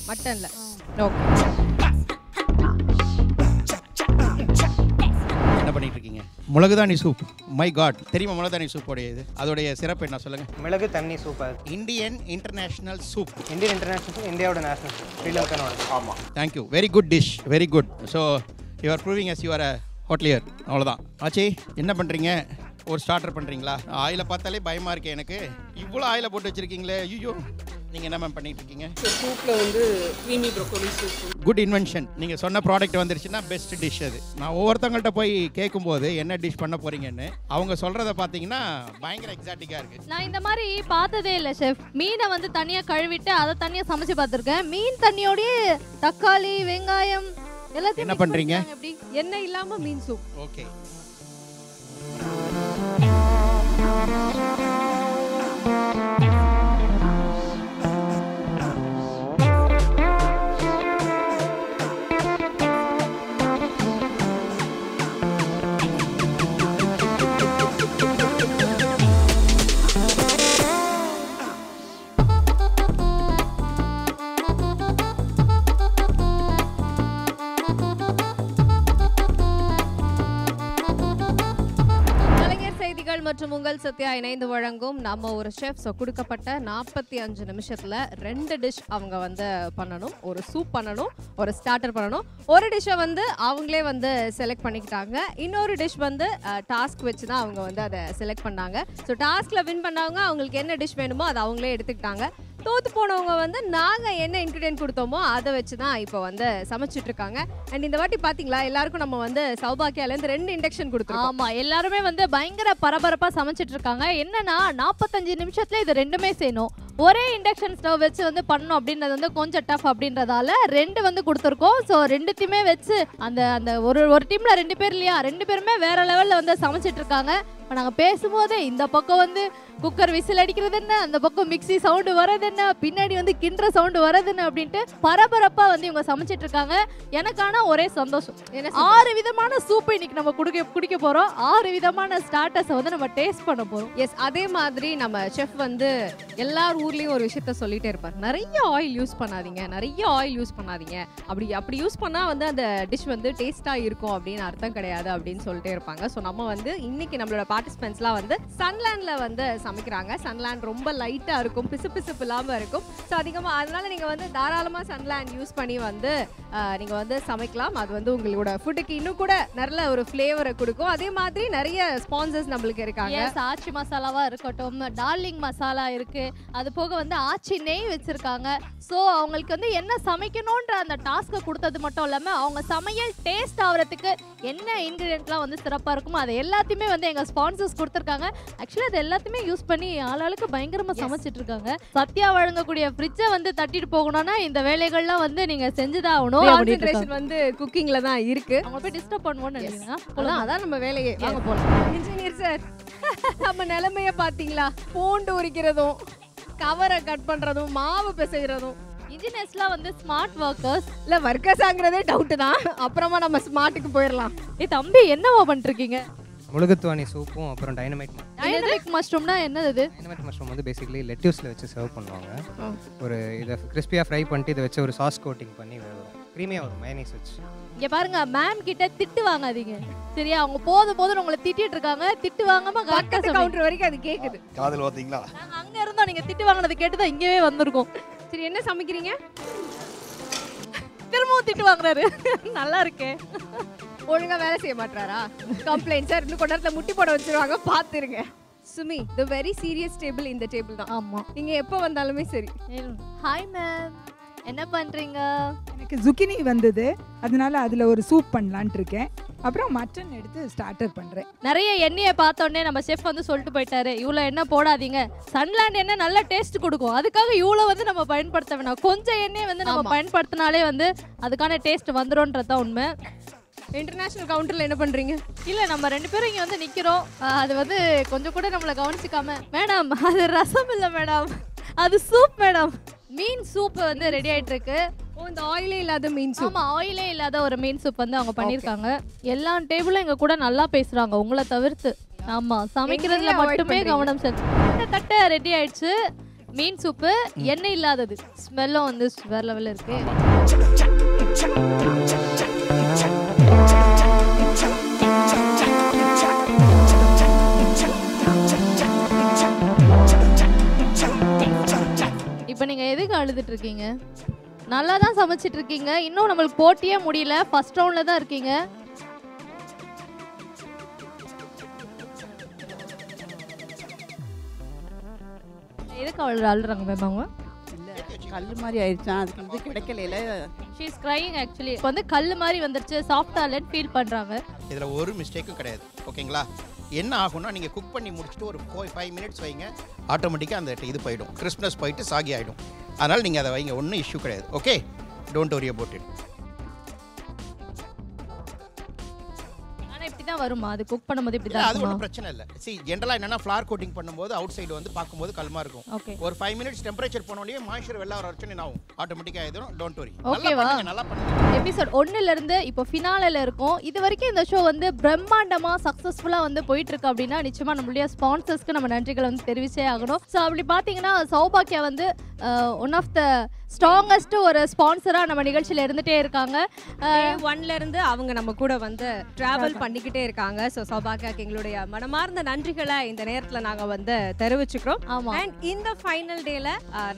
மட்டன்ல. ஓகே என்ன பண்ணிட்டு இருக்கீங்க? முளகுதானி சூப் மை காட் தெரியுமா முளகுதானி சூப்போடைய இது அதோடைய சிறப்பு என்ன சொல்லுங்க? மிளகு தண்ணி super Indian international soup Indian international soup இந்தியாவோட நேஷனல் சூப் ஸ்ரீலங்கனோட ஆமாம் thank you very good dish very good so you are proving yes you are hotelier அவ்வளோதான் ஆச்சி என்ன பண்ணுறீங்க ஒரு ஸ்டார்டர் பண்ணுறீங்களா ஆயிலை பார்த்தாலே பயமாக இருக்கு எனக்கு. இவ்வளோ ஆயிலை போட்டு வச்சுருக்கீங்களே ஐயோ. நீங்கள் என்ன மேம் பண்ணிட்டு இருக்கீங்க? சூப்பில் வந்து creamy broccoli soup good invention நீங்கள் சொன்ன ப்ராடக்ட் வந்துருச்சுன்னா பெஸ்ட் டிஷ் அது. நான் ஒவ்வொருத்தவங்கள்ட்ட போய் கேட்கும்போது என்ன டிஷ் பண்ண போகிறீங்கன்னு அவங்க சொல்கிறத பார்த்தீங்கன்னா பயங்கர எக்ஸாட்டிக்காக இருக்குது நான் இந்த மாதிரி பார்த்ததே இல்லை ஷெஃப் மீனை வந்து தனியாக கழுவிட்டு அதை தனியாக சமைச்சு பார்த்துருக்கேன். மீன் தண்ணியோடயே தக்காளி வெங்காயம் எல்லாத்தையும் என்ன? பண்ணிட்டாங்க எப்படி? எண்ணெய் இல்லாம மீன் சூப் ஓகே கலைஞர் செய்திகள் மற்றும் உங்கள் சத்யா இணைந்து வழங்கும் நம்ம ஒரு ஷெஃப் ஸோ கொடுக்கப்பட்ட நாற்பத்தி அஞ்சு நிமிஷத்தில் ரெண்டு டிஷ் அவங்க வந்து பண்ணணும். ஒரு சூப் பண்ணணும் ஒரு ஸ்டார்டர் பண்ணணும். ஒரு டிஷ்ஷை வந்து அவங்களே வந்து செலக்ட் பண்ணிக்கிட்டாங்க. இன்னொரு டிஷ் வந்து டாஸ்க் வச்சு தான் அவங்க வந்து அதை செலக்ட் பண்ணாங்க. ஸோ டாஸ்கில் வின் பண்ணவங்க அவங்களுக்கு என்ன டிஷ் வேணுமோ அதை அவங்களே எடுத்துக்கிட்டாங்க. தோத்து போனவங்க வந்து நாங்க என்ன இன்க்ரீடியன்ட் கொடுத்தோமோ அதை வச்சு தான் இப்போ வந்து சமைச்சிட்டு இருக்காங்க அண்ட் இந்த வாட்டி பாத்தீங்களா எல்லாருக்கும் நம்ம வந்து சௌபாக்கியால இருந்து ரெண்டு இண்டக்ஷன் கொடுத்தோம் ஆமா எல்லாருமே வந்து பயங்கர பரபரப்பா சமைச்சிட்டு இருக்காங்க என்னன்னா நாற்பத்தஞ்சு நிமிஷத்துல இது ரெண்டுமே செய்யணும். ஒரே இண்டக்ஷன் ஸ்டவ் வச்சு வந்து பண்ணணும் அப்படின்றது வந்து கொஞ்சம் டஃப் அப்படின்றதால ரெண்டு வந்து கொடுத்துருக்கோம். ஸோ ரெண்டுத்தையுமே வச்சு அந்த அந்த ஒரு ஒரு டீம்ல ரெண்டு பேர் இல்லையா? ரெண்டு பேருமே வேற லெவல்ல வந்து சமைச்சிட்டு இருக்காங்க. இப்போ நாங்கள் பேசும்போதே இந்த பக்கம் வந்து குக்கர் விசில் அடிக்கிறது என்ன? அந்த பக்கம் மிக்ஸி சவுண்டு வர்றது என்ன? பின்னாடி வந்து கிண்டுற சவுண்டு வர்றது என்ன? அப்படின்ட்டு பரபரப்பா வந்து இவங்க சமைச்சிட்டு இருக்காங்க. எனக்கான ஒரே சந்தோஷம். ஆறு விதமான சூப் இன்னைக்கு நம்ம குடிக்க குடிக்க போறோம். ஆறு விதமான ஸ்டார்டர்ஸை வந்து நம்ம டேஸ்ட் பண்ண போறோம். எஸ் அதே மாதிரி நம்ம செஃப் வந்து எல்லார் ஊர்லேயும் ஒரு விஷயத்த சொல்லிட்டே இருப்பார். நிறைய ஆயில் யூஸ் பண்ணாதீங்க நிறைய ஆயில் யூஸ் பண்ணாதீங்க. அப்படி அப்படி யூஸ் பண்ணா வந்து அந்த டிஷ் வந்து டேஸ்ட்டாக இருக்கும் அப்படின்னு அர்த்தம் கிடையாது அப்படின்னு சொல்லிட்டே இருப்பாங்க. ஸோ நம்ம வந்து இன்னைக்கு நம்மளோட பார்ட்டிசிபென்ட்ஸ்லாம் வந்து சன்லேண்டில் வந்து சமைக்கிறாங்க. சன்லேண்ட் ரொம்ப லைட்டா இருக்கும் பிசு பிசுப்பு இல்லாம இருக்கும். ஸோ அதிகமாக அதனால நீங்க வந்து தாராளமா சன்லேண்ட் யூஸ் பண்ணி வந்து நீங்கள் நீங்க வந்து சமைக்கலாம். அது வந்து உங்களோட ஃபுட்டுக்கு இன்னும் கூட நல்ல ஒரு ஃப்ளேவரை கொடுக்கும். அதே மாதிரி நிறைய ஸ்பான்சர்ஸ் நம்மளுக்கு இருக்காங்க. சாட்சி மசாலாவாக மசாலாவா இருக்கட்டும் டார்லிங் மசாலா இருக்கு. அது போக வந்து ஆச்சி நெய் வச்சிருக்காங்க. ஸோ அவங்களுக்கு வந்து என்ன சமைக்கணுன்ற அந்த டாஸ்க்கை கொடுத்தது மட்டும் இல்லாம அவங்க சமையல் டேஸ்ட் ஆகுறதுக்கு என்ன இன்கிரியன்ட்லாம் வந்து சிறப்பா இருக்குமோ அதை எல்லாத்தையுமே வந்து எங்க ஸ்பான்சர்ஸ் கொடுத்துருக்காங்க. ஆக்சுவலி அது எல்லாத்தையுமே யூஸ் பண்ணி ஆளாளுக்கு பயங்கரமா சமைச்சிட்டு இருக்காங்க. சத்யா வழங்கக்கூடிய ஃப்ரிட்ஜை வந்து தட்டிட்டு போகணும்னா இந்த வேலைகள்லாம் வந்து நீங்க செஞ்சுதான் ஆகணும். கான்சென்ட்ரேஷன். வந்து குக்கிங்ல தான் இருக்கு. அவங்க போய் டிஸ்டர்ப் பண்ணுவோம்னு நினைக்கிறீங்க அதான் நம்ம வேலையே. வாங்க போலாம். இன்ஜினியர் சார் நம்ம நிலைமைய பாத்தீங்களா? பூண்டு உரிக்கிறதும். கவரை கட் பண்றதும் மாவு பிசைறதும். இன்ஜினியர்ஸ்லாம் வந்து ஸ்மார்ட் ஒர்க்கர்ஸ் இல்ல ஒர்க்கர்ஸ் ஆங்குறதே டவுட் தான். அப்புறமா நம்ம ஸ்மார்ட்டுக்கு போயிடலாம் ஏ தம்பி என்னவா பண்ணிருக்கீங்க முழுகுத்துவாணி சூப்பும் அப்புறம் டைனமைட் டைனமிக் மஷ்ரூம்னா என்னது? இது டைனமைட் மஷ்ரூம் வந்து பேசிக்கலி லெட்யூஸில் வச்சு சர்வ் பண்ணுவாங்க. ஒரு இதை கிறிஸ்பியாக ஃப்ரை பண்ணிட்டு இதை வச்சு ஒரு சாஸ் கோட்டிங் பண்ணி வரும் க்ரீமியாக வரும் மைனீஸ் வச்சு. இங்க பாருங்க மேம் கிட்ட திட்டு வாங்காதீங்க. சரியா? அவங்க போதும் போதும் உங்களை திட்டிட்டு இருக்காங்க. திட்டு வாங்காம பக்கத்து கவுண்டர் வரைக்கும் அது கேக்குது. காதல் பார்த்தீங்களா? நாங்க அங்க இருந்தோம். நீங்க திட்டு வாங்கினது கேட்டு தான் இங்கவே வந்திருக்கோம். சரி என்ன சமைக்கிறீங்க? திரும்பவும் திட்டு வாங்குறாரு. நல்லா இருக்கே. ஒழுங்கா வேலை செய்ய மாட்டாரா கம்ப்ளைண்ட் சார் இன்னும் நேரத்துல முட்டி போட வச்சிருவாங்க. பாத்துருங்க. Sumi the very serious table இந்த டேபிள் தான். ஆமா. நீங்க எப்போ வந்தாலுமே சரி. ஹாய் மேம் என்ன பண்றீங்க? எனக்கு zucchini வந்தது. அதனால அதில் ஒரு சூப் பண்ணலான்ட்டு இருக்கேன். அப்புறம் மட்டன் எடுத்து ஸ்டார்டர் பண்ணுறேன் நிறைய எண்ணெயை பார்த்த உடனே நம்ம செஃப் வந்து சொல்லிட்டு போயிட்டாரு. இவ்வளோ எண்ணெய் போடாதீங்க. சன்லாண்ட் எண்ணெய் நல்ல டேஸ்ட் கொடுக்கும். அதுக்காக இவ்வளோ வந்து நம்ம பயன்படுத்த வேணாம். கொஞ்சம் எண்ணெய் வந்து நம்ம. பயன்படுத்தினாலே வந்து அதுக்கான டேஸ்ட் வந்துடும்ன்றது தான் உண்மை. இன்டர்நேஷனல் கவுண்டர்ல என்ன பண்றீங்க? இல்ல நம்ம ரெண்டு பேரும் இங்க வந்து நிக்கிறோம். ஆஹ் அது வந்து கொஞ்சம் கூட நம்மள கவனிச்சுக்காம. மேடம் அது ரசம் இல்ல மேடம். அது சூப் மேடம். மீன் சூப் வந்து ரெடி ஆயிட்டு இருக்கு ஓ இந்த ஆயிலே இல்லாத மீன் சூப். ஆமா ஆயிலே இல்லாத ஒரு மீன் சூப் வந்து அவங்க பண்ணிருக்காங்க எல்லா டேபிளும் எங்க கூட நல்லா பேசுறாங்க உங்களை தவிர்த்து. ஆமா சமைக்கிறதுல மட்டுமே. கவனம் செலுத்து இந்த தட்டை ரெடி ஆயிடுச்சு. மீன் சூப்பு எண்ணெய் இல்லாதது. ஸ்மெல்லும் வந்து வேற லெவல்ல இருக்கு. இப்போ நீங்க எதுக்கு அழுதுட்டு இருக்கீங்க நல்லா தான் சமைச்சிட்டு இருக்கீங்க இன்னும் நம்மளுக்கு போட்டியே முடியல. ஃபர்ஸ்ட் ரவுண்ட்ல தான் இருக்கீங்க. எதுக்கு அழுற அழுறாங்க மேம் அவங்க? கல் மாதிரி ஆயிடுச்சான் அதுக்கு இது கிடைக்கல ஷீ இஸ் கிரைங் ஆக்சுவலி இப்போ வந்து கல் மாதிரி வந்துருச்சு. சாஃப்டா இல்லைன்னு ஃபீல் பண்றாங்க. இதில் ஒரு மிஸ்டேக்கும் கிடையாது. ஓகேங்களா என்ன ஆகும்னா நீங்கள் குக் பண்ணி முடிச்சுட்டு ஒரு ஃபோ ஃபைவ் மினிட்ஸ் வைங்க. ஆட்டோமேட்டிக்காக அந்த இது போயிடும். கிறிஸ்மஸ் போயிட்டு சாகி ஆகிடும் அதனால் நீங்கள் அதை வைங்க. ஒன்றும் இஷ்யூ கிடையாது. Okay don't worry about it வருமா? அது குக் பண்ணும்போது இப்படி தான் அது இருக்குமா? ஒன்றும் பிரச்சனை இல்லை. சி ஜென்ரலாக என்னன்னா ஃப்ளார் கோட்டிங் பண்ணும்போது அவுட் சைடு வந்து பார்க்கும்போது கல்மா இருக்கும். Okay. ஒரு ஃபைவ் மினிட்ஸ் டெம்பரேச்சர் போனோடனே மாய்ச்சர் வெளில வர வரைக்கும் என்ன ஆகும் ஆட்டோமேட்டிக்காக ஆயிடும். டோன்ட் வரி ஓகேவா நல்லா பண்ணுங்க. எபிசோட் ஒன்னுல இருந்து இப்போ ஃபினாலில் இருக்கும். இது வரைக்கும் இந்த ஷோ வந்து பிரம்மாண்டமா சக்ஸஸ்ஃபுல்லா வந்து போயிட்டு இருக்கு அப்படின்னா நிச்சயமா நம்மளுடைய ஸ்பான்சர்ஸ்க்கு நம்ம நன்றிகளை வந்து தெரிவிச்சே ஆகணும். ஸோ அப்படி பார்த்தீங்கன்னா சௌபாக்கியா வந்து ஒன் ஆஃப் த ஸ்ட்ராங்கஸ்ட் ஒரு ஸ்பான்சரா நம்ம நிகழ்ச்சியில இருந்துட்டே இருக்காங்க. ஒன்ல இருந்து அவங்க நம்ம கூட வந்து டிராவல் பண்ணிக்கிட்டே இருக்காங்க ஸோ சௌபாகியாக்கு எங்களுடைய மனமார்ந்த நன்றிகளை இந்த நேரத்துல நாங்க வந்து தெரிவிச்சுக்கிறோம். அண்ட் இந்த ஃபைனல் டேல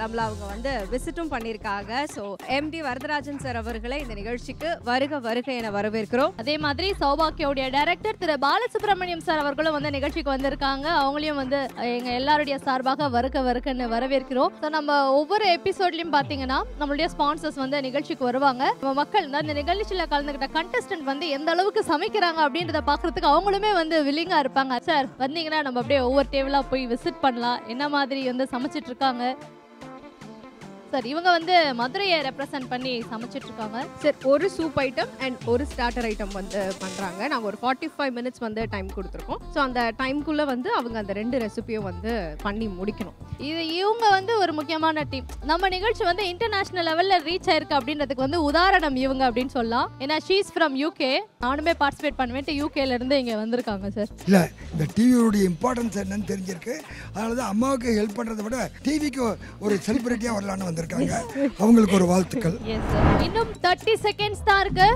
நம்மள அவங்க வந்து விசிட்டும் பண்ணியிருக்காங்க. ஸோ எம்டி வரதராஜன் சார் அவர்களை இந்த நிகழ்ச்சிக்கு வருக வருக என வரவேற்கிறோம். அதே மாதிரி சௌபாக்கியோடைய டைரக்டர் திரு பாலசுப்ரமணியம் சார் அவர்களும் வந்து நிகழ்ச்சிக்கு வந்திருக்காங்க. அவங்களையும் வந்து எங்க எல்லாருடைய சார்பாக வருக வருகன்னு வரவேற்கிறோம். ஸோ நம்ம ஒவ்வொரு எபிசோட்லயும் பாத்தீங்கன்னா நம்மளுடைய ஸ்பான்சர்ஸ் வந்து நிகழ்ச்சிக்கு வருவாங்க. மக்கள் இந்த நிகழ்ச்சியில கலந்துக்கிட்ட கண்டஸ்டன்ட் வந்து எந்த அளவுக்கு சமைக்கிறாங்க அப்படின்றத பாக்குறதுக்கு அவங்களுமே வந்து வில்லிங்கா இருப்பாங்க. சார் வந்தீங்கன்னா நம்ம அப்படியே ஒவ்வொரு டேபிளாக போய் விசிட் பண்ணலாம். என்ன மாதிரி வந்து சமைச்சிட்டு இருக்காங்க? சார் இவங்க வந்து மதுரையை ரெப்ரசன்ட் பண்ணி சமைச்சிட்டு இருக்காங்க சார் ஒரு சூப் ஐட்டம் அண்ட் ஒரு ஸ்டார்டர் ஐட்டம் வந்து பண்றாங்க. நாங்க ஒரு ஃபார்ட்டி ஃபைவ் மினிட்ஸ் வந்து டைம் கொடுத்துருக்கோம். ஸோ அந்த டைம்குள்ள வந்து அவங்க அந்த ரெண்டு ரெசிபியும் வந்து பண்ணி முடிக்கணும். இது இவங்க வந்து ஒரு முக்கியமான டீம் நம்ம நிகழ்ச்சி வந்து இன்டர்நேஷனல் லெவல்ல ரீச் ஆயிருக்கு அப்படின்றதுக்கு வந்து உதாரணம் இவங்க அப்படின்னு சொல்லலாம். ஏன்னா ஷீஸ் ஃப்ரம் யூகே நானுமே பார்ட்டிசிபேட் பண்ணுவேன் யூகேல இருந்து இங்க வந்திருக்காங்க சார். இல்லை இந்த டிவியோடைய இம்பார்ட்டன்ஸ் என்னன்னு தெரிஞ்சிருக்கு. அதனால தான் அம்மாவுக்கு ஹெல்ப் பண்ணுறதை விட டிவிக்கு ஒரு செலிபிரிட்டியாக வரலான்னு வந்திருக்காங்க. அவங்களுக்கு ஒரு வாழ்த்துக்கள். எஸ் இன்னும் தேர்ட்டி செகண்ட்ஸ் தான் இருக்கு.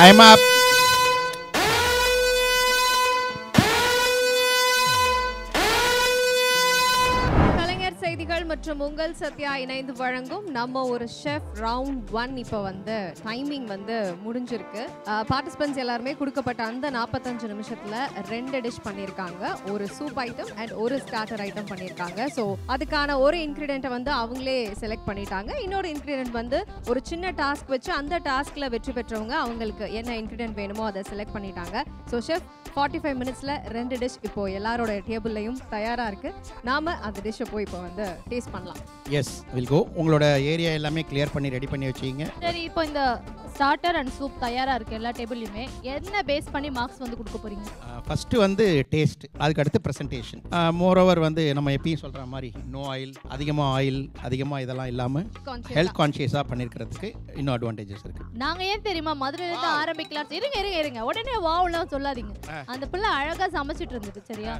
Time up. உங்கள் சத்யா இணைந்து வழங்கும் நம்ம ஒரு ஷெஃப் ரவுண்ட் ஒன் இப்போ வந்து டைமிங் வந்து முடிஞ்சிருக்கு. பார்ட்டிசிபென்ட்ஸ் எல்லாருமே கொடுக்கப்பட்ட அந்த நாற்பத்தஞ்சு நிமிஷத்தில் ரெண்டு டிஷ் பண்ணியிருக்காங்க. ஒரு சூப் ஐட்டம் அண்ட் ஒரு ஸ்டார்டர் ஐட்டம் பண்ணியிருக்காங்க. ஸோ அதுக்கான ஒரு இன்க்ரீடியண்ட்டை வந்து அவங்களே செலக்ட் பண்ணிட்டாங்க. இன்னொரு இன்க்ரீடியன்ட் வந்து ஒரு சின்ன டாஸ்க் வச்சு அந்த டாஸ்கில் வெற்றி பெற்றவங்க அவங்களுக்கு என்ன இன்க்ரீடியன்ட் வேணுமோ அதை செலக்ட் பண்ணிட்டாங்க. ஸோ ஷெஃப் ஃபார்ட்டி ஃபைவ் மினிட்ஸில் ரெண்டு டிஷ் இப்போ எல்லாரோட டேபிள்லையும் தயாராக இருக்குது நாம் அந்த டிஷ்ஷை போய் இப்போ வந்து டேஸ்ட் பண்ணலாம். எஸ் வில் கோ உங்களோட ஏரியா எல்லாமே கிளியர் பண்ணி ரெடி பண்ணி வச்சிங்க சரி இப்போ இந்த ஸ்டார்டர் அண்ட் சூப் தயாரா இருக்கு எல்லா டேபிள்லையுமே என்ன பேஸ் பண்ணி மார்க்ஸ் வந்து கொடுக்க போறீங்க? ஃபஸ்ட்டு வந்து டேஸ்ட் அதுக்கு அடுத்து ப்ரெசன்டேஷன் மோரோவர் வந்து நம்ம எப்பயும் சொல்கிற மாதிரி நோ ஆயில் அதிகமாக ஆயில் அதிகமாக இதெல்லாம் இல்லாமல். ஹெல்த் கான்ஷியஸாக பண்ணியிருக்கிறதுக்கு இன்னும் அட்வான்டேஜஸ் இருக்குது நாங்க ஏன் தெரியுமா மதுரையில இருந்து ஆரம்பிக்கலாம். இருங்க இருங்க இருங்க. உடனே வாவ்லாம் சொல்லாதீங்க. அந்த பிள்ளை அழகா சமைச்சிட்டு இருந்தது சரியா?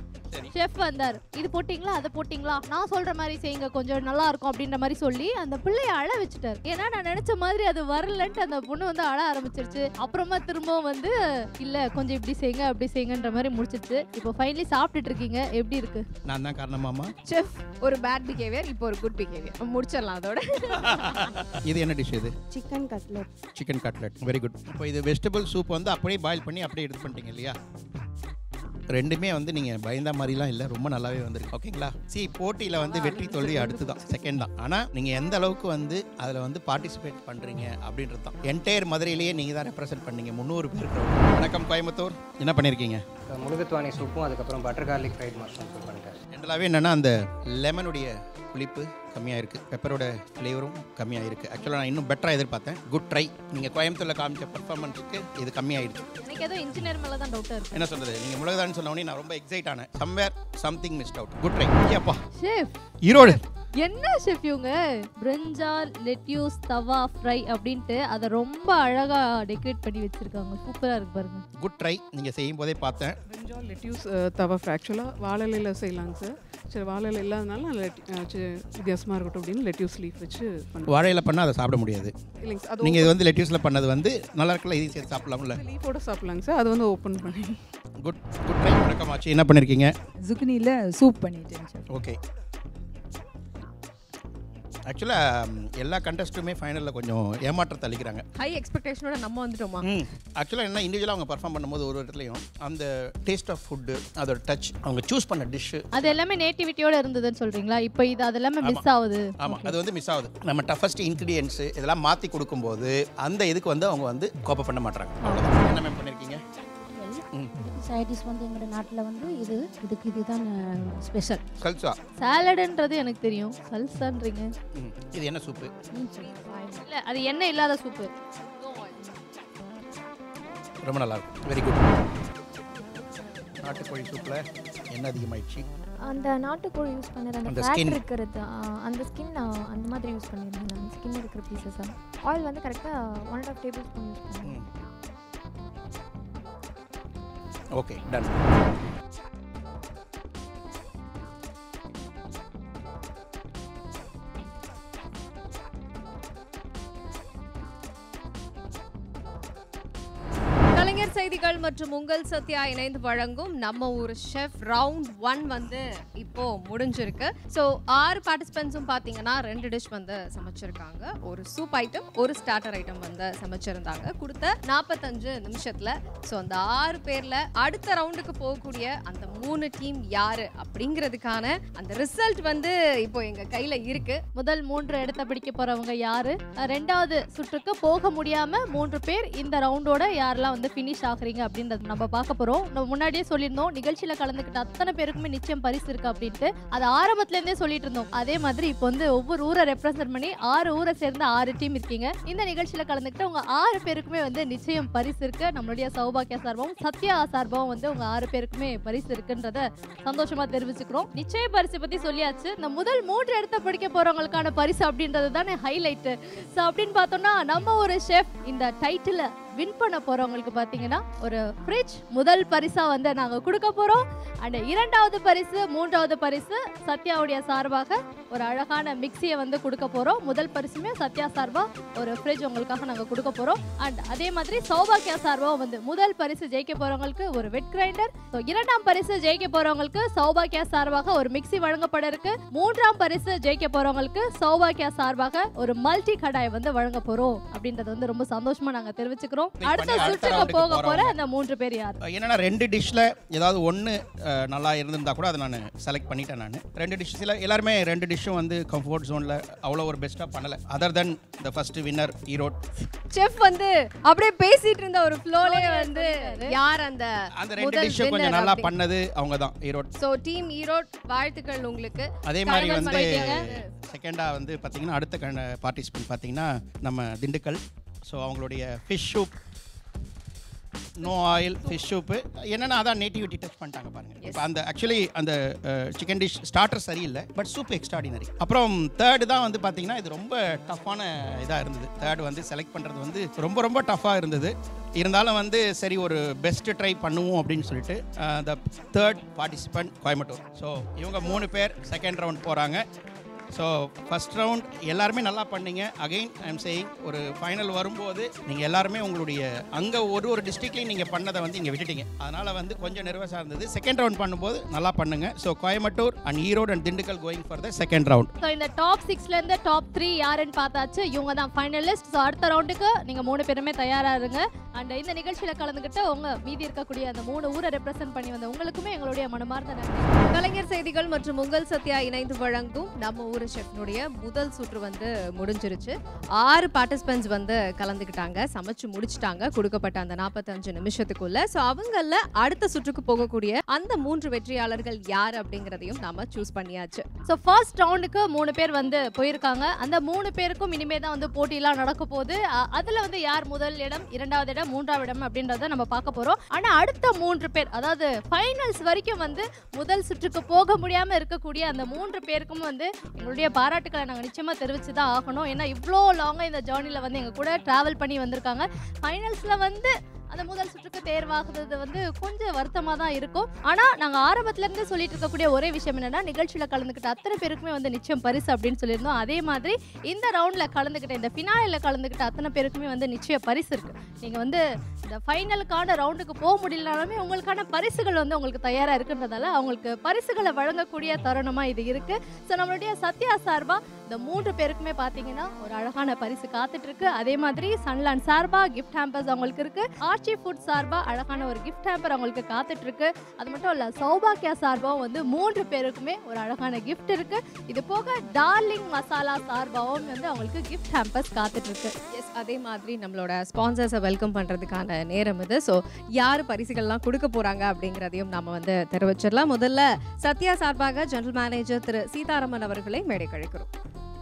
ஷெஃப் வந்தார். இது போட்டிங்களா அதை போட்டிங்களா? நான் சொல்ற மாதிரி செய்யுங்க கொஞ்சம் நல்லா இருக்கும் அப்படின்ற மாதிரி சொல்லி அந்த பிள்ளைய அழ வச்சுட்டாரு. ஏன்னா நான் நினைச்ச மாதிரி அது வரலன்ட்டு அந்த பொண்ணு வந்து அழ ஆரம்பிச்சிருச்சு. அப்புறமா திரும்பவும் வந்து இல்ல கொஞ்சம் இப்படி செய்யுங்க அப்படி செய்யுங்கன்ற மாதிரி முடிச்சிருச்சு. இப்போ ஃபைனலி சாப்பிட்டுட்டு இருக்கீங்க. எப்படி இருக்கு? நான் தான் காரணமாமா செஃப் ஒரு பேட் பிஹேவியர் இப்போ ஒரு குட் பிஹேவியர் முடிச்சிடலாம் அதோட. இது என்ன டிஷ் இது? Chicken cutlet chicken cutlet very good இப்போ இது வெஜிடபிள் சூப் வந்து அப்படியே பாயில் பண்ணி அப்படியே இது பண்ணிட்டீங்க இல்லையா? ரெண்டுமே வந்து நீங்கள் பயந்த மாதிரிலாம் இல்லை. ரொம்ப நல்லாவே வந்திருக்கு. ஓகேங்களா? சி போட்டியில் வந்து வெற்றி தோல்வி அடுத்து தான் செகண்ட் தான். ஆனால் நீங்கள் எந்த அளவுக்கு வந்து அதில் வந்து பார்ட்டிசிபேட் பண்ணுறீங்க அப்படின்றது தான். என்டையர் மதுரையிலேயே நீங்கள் தான் ரெப்ரசென்ட் பண்ணீங்க. முந்நூறு பேர் வணக்கம் கோயம்புத்தூர். என்ன பண்ணியிருக்கீங்க முழுகுத்வானி சூப்பும் அதுக்கப்புறம் butter garlic fried mushroom soup பண்ணிட்டேன் ஜென்ரலாகவே என்னென்னா அந்த லெமனுடைய புளிப்பு கம்மியாக இருக்குது பெப்பரோட ஃப்ளேவரும் கம்மியாக இருக்குது ஆக்சுவலாக நான் இன்னும் பெட்டராக எதிர்பார்த்தேன். குட் ட்ரை நீங்கள் கோயம்புத்தூரில் காமிச்ச பர்ஃபார்மன்ஸுக்கு இது கம்மியாயிடுச்சு எனக்கு ஏதோ இன்ஜினியர் மேல தான் டவுட்டா இருக்கு. என்ன சொல்கிறது நீங்கள் முழுகதான்னு சொன்ன உடனே நான் ரொம்ப எக்ஸைட் ஆனேன். Somewhere something missed out good try ஏப்பா ஷெஃப் ஈரோடு. என்ன ஷெஃப் இவங்க? பிரிஞ்சால் லெட்யூஸ் தவா ஃப்ரை அப்படின்ட்டு அதை ரொம்ப அழகா டெக்கரேட் பண்ணி வச்சிருக்காங்க. சூப்பரா இருக்கு பாருங்க. குட் ட்ரை நீங்கள் செய்யும் போதே பார்த்தேன் பிரிஞ்சால் லெட்யூஸ் தவா ஆக்சுவலாக வாழலையில் செய்யலாங்க சார் சரி வாழலை இல்லாதனால நான் லெட் வித்தியாசமாக இருக்கட்டும் அப்படின்னு லெட்யூஸ் லீஃப் வச்சு வாழையில பண்ணால் அதை சாப்பிட முடியாது. இல்லைங்க சார் அது நீங்கள் இது வந்து லெட்யூஸில் பண்ணது வந்து நல்லா இருக்குல்ல இது சேர்த்து சாப்பிடலாம்ல? லீஃபோட சாப்பிட்லாங்க சார் அது வந்து ஓப்பன் பண்ணி. குட் குட் ட்ரை வணக்கம் ஆச்சு என்ன பண்ணியிருக்கீங்க ஜுக்னியில் சூப் பண்ணிட்டேன். ஓகே ஆக்சுவலாக எல்லா கண்டஸ்ட்டுமே ஃபைனலில் கொஞ்சம் ஏமாற்றத்தை அளிக்கிறாங்க. ஹை எக்ஸ்பெக்டேஷனோட நம்ம வந்துட்டோமா? ம். ஆக்சுவலாக என்ன இண்டிவிஜுவலாக அவங்க பர்ஃபார்ம் பண்ணும்போது ஒரு இடத்துலையும் அந்த டேஸ்ட் ஆஃப் ஃபுட்டு அதோட டச் அவங்க சூஸ் பண்ண டிஷ்ஷு அது எல்லாமே நேட்டிவிட்டியோட இருந்ததுன்னு சொல்றீங்களா? இப்போ இது அது எல்லாமே மிஸ் ஆகுது. ஆமாம் அது வந்து மிஸ் ஆகுது. நம்ம டஃபஸ்ட் இன்க்ரீடியன்ஸு இதெல்லாம் மாற்றி கொடுக்கும்போது அந்த இதுக்கு வந்து அவங்க வந்து கோப்பை பண்ண மாட்டாங்க அவ்வளோதான் என்ன மேம் பண்ணியிருக்கீங்க ம் சைடிஷ் வந்து எங்களோட நாட்டில் வந்து இது இதுக்கு இதுதான் ஸ்பெஷல் கல்சா சாலடுன்றது எனக்கு தெரியும். சல்சான்றீங்க ம் இது என்ன சூப்பு? இல்ல அது எண்ணெய் இல்லாத சூப்பு. ரொம்ப நல்லா இருக்கும் வெரி குட் நாட்டுக்கோழி சூப்பில் என்ன அதிகமாயிடுச்சு. அந்த நாட்டுக்கோழி யூஸ் பண்ணுற அந்த அந்த ஃபேட். இருக்கிறது அந்த ஸ்கின் அந்த மாதிரி யூஸ் பண்ணியிருந்தேன் நான். ஸ்கின் இருக்கிற பீசஸாக ஆயில் வந்து கரெக்டாக one and half tablespoon use பண்ணேன் ஓகே டன் கலைஞர் செய்திகள் மற்றும் உங்கள் சத்யா இணைந்து வழங்கும் நம்ம ஊர் ஷெஃப் ரவுண்ட் ஒன் வந்து ஓ முடிஞ்சிருக்கு. ஸோ ஆறு பார்ட்டிசிபென்ட்ஸும் பார்த்தீங்கன்னா ரெண்டு டிஷ் வந்து சமைச்சிருக்காங்க. ஒரு சூப் ஐட்டம் ஒரு ஸ்டார்டர் ஐட்டம் வந்து சமைச்சிருந்தாங்க. கொடுத்த நாற்பத்தஞ்சு நிமிஷத்தில். ஸோ அந்த ஆறு பேரில் அடுத்த ரவுண்டுக்கு போகக்கூடிய அந்த மூணு டீம் யாரு அப்படிங்கிறதுக்கான அந்த ரிசல்ட் வந்து இப்போ எங்கள் கையில் இருக்கு. முதல் மூன்று இடத்த பிடிக்க போறவங்க யாரு? ரெண்டாவது சுற்றுக்கு போக முடியாம மூன்று பேர் இந்த ரவுண்டோட யாரெல்லாம் வந்து ஃபினிஷ் ஆகுறீங்க அப்படின்றது நம்ம பார்க்க போறோம். நம்ம முன்னாடியே சொல்லியிருந்தோம் நிகழ்ச்சியில கலந்துக்கிட்ட அத்தனை பேருக்குமே நிச்சயம் பரிசு இருக்கு அப்படின்ட்டு. அது ஆரம்பத்துல இருந்தே சொல்லிட்டு இருந்தோம். அதே மாதிரி இப்போ வந்து ஒவ்வொரு ஊரை ரெப்ரசென்ட் பண்ணி ஆறு ஊரை சேர்ந்த ஆறு டீம் இருக்கீங்க. இந்த நிகழ்ச்சியில கலந்துக்கிட்டு உங்க ஆறு பேருக்குமே வந்து நிச்சயம் பரிசு இருக்கு. நம்மளுடைய சௌபாக்கியா சார்பாகவும் சத்யா சார்பாகவும் வந்து உங்க ஆறு பேருக்குமே பரிசு இருக்குன்றத சந்தோஷமா தெரிவிச்சுக்கிறோம். நிச்சய பரிசு பத்தி சொல்லியாச்சு. இந்த முதல் மூன்று இடத்த பிடிக்க போறவங்களுக்கான பரிசு அப்படின்றது தானே ஹைலைட் ஸோ அப்படின்னு பார்த்தோம்னா நம்ம ஒரு ஷெஃப் இந்த டைட்டில் வின் பண்ண போகிறவங்களுக்கு பார்த்தீங்கன்னா ஒரு ஃப்ரிட்ஜ் முதல் பரிசாக வந்து நாங்கள் கொடுக்க போகிறோம் அண்ட் இரண்டாவது பரிசு மூன்றாவது பரிசு சத்யாவுடைய சார்பாக ஒரு அழகான மிக்சியை வந்து கொடுக்க போகிறோம் முதல் பரிசுமே சத்யா சார்பாக ஒரு ஃப்ரிட்ஜ் உங்களுக்காக நாங்கள் கொடுக்க போகிறோம் அண்ட் அதே மாதிரி சௌபாக்கியா சார்பாக வந்து முதல் பரிசு ஜெயிக்க போகிறவங்களுக்கு ஒரு வெட் கிரைண்டர் ஸோ இரண்டாம் பரிசு ஜெயிக்க போகிறவங்களுக்கு சௌபாக்கியா சார்பாக ஒரு மிக்சி வழங்கப்பட இருக்கு. மூன்றாம் பரிசு ஜெயிக்க போகிறவங்களுக்கு சௌபாக்கியா சார்பாக ஒரு மல்டி கடாய் வந்து வழங்க போகிறோம் அப்படின்றது வந்து ரொம்ப சந்தோஷமாக நாங்கள் தெரிவிச்சுக்கிறோம். அடுத்த அடுத்த சுற்றுக்கு போக போற. அந்த மூன்று பேர் யார்? என்னன்னா ரெண்டு டிஷ்ல ஏதாவது ஒன்று நல்லா இருந்திருந்தா கூட அதை நான் செலக்ட் பண்ணிட்டேன் நான். ரெண்டு டிஷ்ஸில் எல்லாருமே ரெண்டு டிஷ்ஷும் வந்து கம்ஃபர்ட் ஜோனில் அவ்வளோ ஒரு பெஸ்ட்டாக பண்ணலை. Other than the first winner Erode chef வந்து அப்படியே பேசிட்டு இருந்த ஒரு ஃப்ளோலே வந்து யார் அந்த அந்த ரெண்டு டிஷ்ஷும் கொஞ்சம் நல்லா பண்ணது அவங்க தான் ஈரோட் ஸோ டீம் ஈரோட் வாழ்த்துக்கள் உங்களுக்கு. அதே மாதிரி வந்து. செகண்டாக வந்து பார்த்தீங்கன்னா அடுத்த பார்ட்டிசிபென்ட் பார்த்தீங்கன்னா நம்ம திண்டுக்கல் ஸோ அவங்களுடைய fish soup no oil fish soup என்னன்னா அதான் நேட்டிவிட்டி டச் பண்ணிட்டாங்க பாருங்க. இப்போ அந்த ஆக்சுவலி அந்த சிக்கன் டிஷ் ஸ்டார்டர் சரியில்லை பட் சூப் எக்ஸ்ட்ராடினரி அப்புறம் தேர்டு தான் வந்து பார்த்தீங்கன்னா இது ரொம்ப டஃப்பான இதாக இருந்தது. தேர்டு வந்து செலக்ட் பண்ணுறது வந்து ரொம்ப ரொம்ப டஃப்பாக இருந்தது. இருந்தாலும் வந்து சரி ஒரு பெஸ்ட் ட்ரை பண்ணுவோம் அப்படின்னு சொல்லிட்டு the third participant Coimbatore so இவங்க மூணு பேர் செகண்ட் ரவுண்ட் போகிறாங்க ஸோ ஃபஸ்ட் ரவுண்ட் எல்லாருமே நல்லா பண்ணீங்க. அகைன் ஐ எம் சேயிங் ஒரு ஃபைனல் வரும்போது நீங்கள் எல்லாருமே உங்களுடைய அங்கே ஒரு ஒரு டிஸ்ட்ரிக்ட்லையும் நீங்கள் பண்ணதை வந்து இங்கே விட்டுட்டீங்க. அதனால் வந்து கொஞ்சம் நெர்வஸாக இருந்தது. செகண்ட் ரவுண்ட் பண்ணும்போது நல்லா பண்ணுங்க. So Coimbatore and Erode and Dindigul going for the second round so இந்த டாப் சிக்ஸ்ல இருந்து டாப் த்ரீ யாருன்னு பார்த்தாச்சு? இவங்க தான் ஃபைனலிஸ்ட் ஸோ அடுத்த ரவுண்டுக்கு நீங்க மூணு பேருமே தயாரா இருங்க. அண்ட் இந்த நிகழ்ச்சியில கலந்துக்கிட்டு உங்க மீதி இருக்கக்கூடிய அந்த மூணு ஊரை ரெப்ரசென்ட் பண்ணி வந்த உங்களுக்குமே எங்களுடைய மனமார்ந்த நன்றி கலைஞர் செய்திகள் மற்றும் உங்கள் சத்யா இணைந்து வழங்கும் நம்ம ஊர் ஷெஃப்னுடைய முதல் சுற்று வந்து முடிஞ்சிருச்சு. ஆறு பார்ட்டிசிபென்ட்ஸ் வந்து கலந்துக்கிட்டாங்க. சமைச்சு முடிச்சிட்டாங்க. கொடுக்கப்பட்ட அந்த நாற்பத்தஞ்சு நிமிஷத்துக்குள்ள. ஸோ அவங்கள அடுத்த சுற்றுக்கு போகக்கூடிய அந்த மூன்று வெற்றியாளர்கள் யார் அப்படிங்கிறதையும் நாம சூஸ் பண்ணியாச்சு. ஸோ ஃபர்ஸ்ட் ரவுண்டுக்கு மூணு பேர் வந்து போயிருக்காங்க. அந்த மூணு பேருக்கும் இனிமே தான் வந்து போட்டியெல்லாம் நடக்க போகுது. அதில் அதுல வந்து யார் முதல் இடம் இரண்டாவது இடம் மூன்றாவது இடம் அப்படின்றத நம்ம பார்க்க போறோம். ஆனா அடுத்த மூன்று பேர் அதாவது ஃபைனல்ஸ் வரைக்கும் வந்து முதல் சுற்றுக்கு போக முடியாமல் இருக்கக்கூடிய அந்த மூன்று பேருக்கும் வந்து எங்களுடைய பாராட்டுக்களை நாங்கள் நிச்சயமாக தெரிவித்து தான் ஆகணும். ஏன்னா இவ்வளோ லாங்காக இந்த ஜேர்னியில் வந்து எங்கள் கூட ட்ராவல் பண்ணி வந்திருக்காங்க. ஃபைனல்ஸில் வந்து அந்த முதல் சுற்றுக்கு தேர்வாகிறது வந்து கொஞ்சம் வருத்தமாக தான் இருக்கும். ஆனால் நாங்கள் ஆரம்பத்துலேருந்து சொல்லிட்டு இருக்கக்கூடிய ஒரே விஷயம் என்னன்னா நிகழ்ச்சியில் கலந்துக்கிட்ட அத்தனை பேருக்குமே வந்து நிச்சயம் பரிசு அப்படின்னு சொல்லியிருந்தோம். அதே மாதிரி இந்த ரவுண்டில் கலந்துக்கிட்ட இந்த ஃபினாலில் கலந்துக்கிட்ட அத்தனை பேருக்குமே வந்து நிச்சய பரிசு இருக்கு. நீங்கள் வந்து இந்த ஃபைனலுக்கான ரவுண்டுக்கு போக முடியலனாலுமே உங்களுக்கான பரிசுகள் வந்து உங்களுக்கு தயாராக இருக்குன்றதால அவங்களுக்கு பரிசுகளை வழங்கக்கூடிய தருணமாக இது இருக்கு. ஸோ நம்மளுடைய சத்யா சார்பா இந்த மூன்று பேருக்குமே பார்த்தீங்கன்னா ஒரு அழகான பரிசு காத்துட்டு இருக்கு. அதே மாதிரி சன்லான் சார்பா கிஃப்ட் ஹேம்பர்ஸ் அவங்களுக்கு இருக்கு. ஆர்ச்சி ஃபுட் சார்பாக அழகான ஒரு கிஃப்ட் ஹேப்பர் அவங்களுக்கு காத்துட்டு இருக்கு அது மட்டும் இல்லை சௌபாக்கியா சார்பாவும் வந்து மூன்று பேருக்குமே ஒரு அழகான கிஃப்ட் இருக்கு. இது போக டார்லிங் மசாலா சார்பாவும் வந்து அவங்களுக்கு கிஃப்ட் ஹேம்பர்ஸ் காத்துட்டு இருக்கு எஸ் அதே மாதிரி நம்மளோட ஸ்பான்சர்ஸை வெல்கம் பண்ணுறதுக்கான நேரம் இது. ஸோ யார் பரிசுகள்லாம் கொடுக்க போகிறாங்க அப்படிங்கிறதையும் நாம வந்து தெரிவிச்சிடலாம். முதல்ல சத்யா சார்பாக ஜெனரல் மேனேஜர் திரு சீதாராமன் அவர்களை மேடை கழிக்கிறோம்.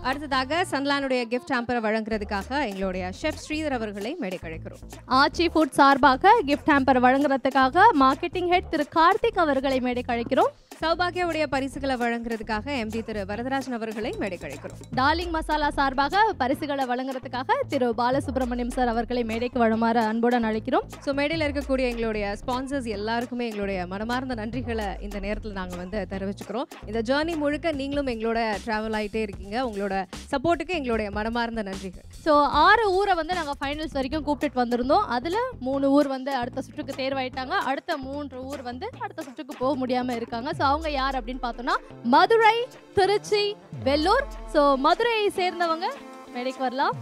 அடுத்ததாக சன்லானுடைய கிஃப்ட் ஹேம்பரை வழங்குறதுக்காக எங்களுடைய ஷெஃப் ஸ்ரீதர் அவர்களை மேடை கழிக்கிறோம் ஆச்சி ஃபுட் சார்பாக கிஃப்ட் ஹேம்பர் வழங்குறதுக்காக மார்க்கெட்டிங் ஹெட் திரு கார்த்திக் அவர்களை மேடை கழிக்கிறோம் சௌபாகியாவுடைய பரிசுகளை வழங்குறதுக்காக எம்டி திரு வரதராஜன் அவர்களை மேடை கழிக்கிறோம் டார்லிங் மசாலா சார்பாக பரிசுகளை வழங்குறதுக்காக திரு பாலசுப்ரமணியம் சார் அவர்களை மேடைக்கு வருமாறு அன்புடன் அழைக்கிறோம். ஸோ மேடையில் இருக்கக்கூடிய எங்களுடைய ஸ்பான்சர்ஸ் எல்லாருக்குமே எங்களுடைய மனமார்ந்த நன்றிகளை இந்த நேரத்தில் நாங்கள் வந்து தெரிவிச்சுக்கிறோம். இந்த ஜேர்னி முழுக்க நீங்களும் எங்களோட ட்ராவல் ஆகிட்டே இருக்கீங்க. உங்களோட சப்போர்ட்டுக்கு எங்களுடைய மனமார்ந்த நன்றிகள். ஸோ ஆறு ஊரை வந்து நாங்கள் ஃபைனல்ஸ் வரைக்கும் கூப்பிட்டுட்டு வந்திருந்தோம். அதில் மூணு ஊர் வந்து அடுத்த சுற்றுக்கு தேர்வாயிட்டாங்க. அடுத்த மூன்று ஊர் வந்து அடுத்த சுற்றுக்கு போக முடியாமல் இருக்காங்க. ஸோ அவங்க யார் அப்படின்னு பார்த்தோம்னா மதுரை திருச்சி வெள்ளூர். ஸோ மதுரையை சேர்ந்தவங்க மேடைக்கு வரலாம்.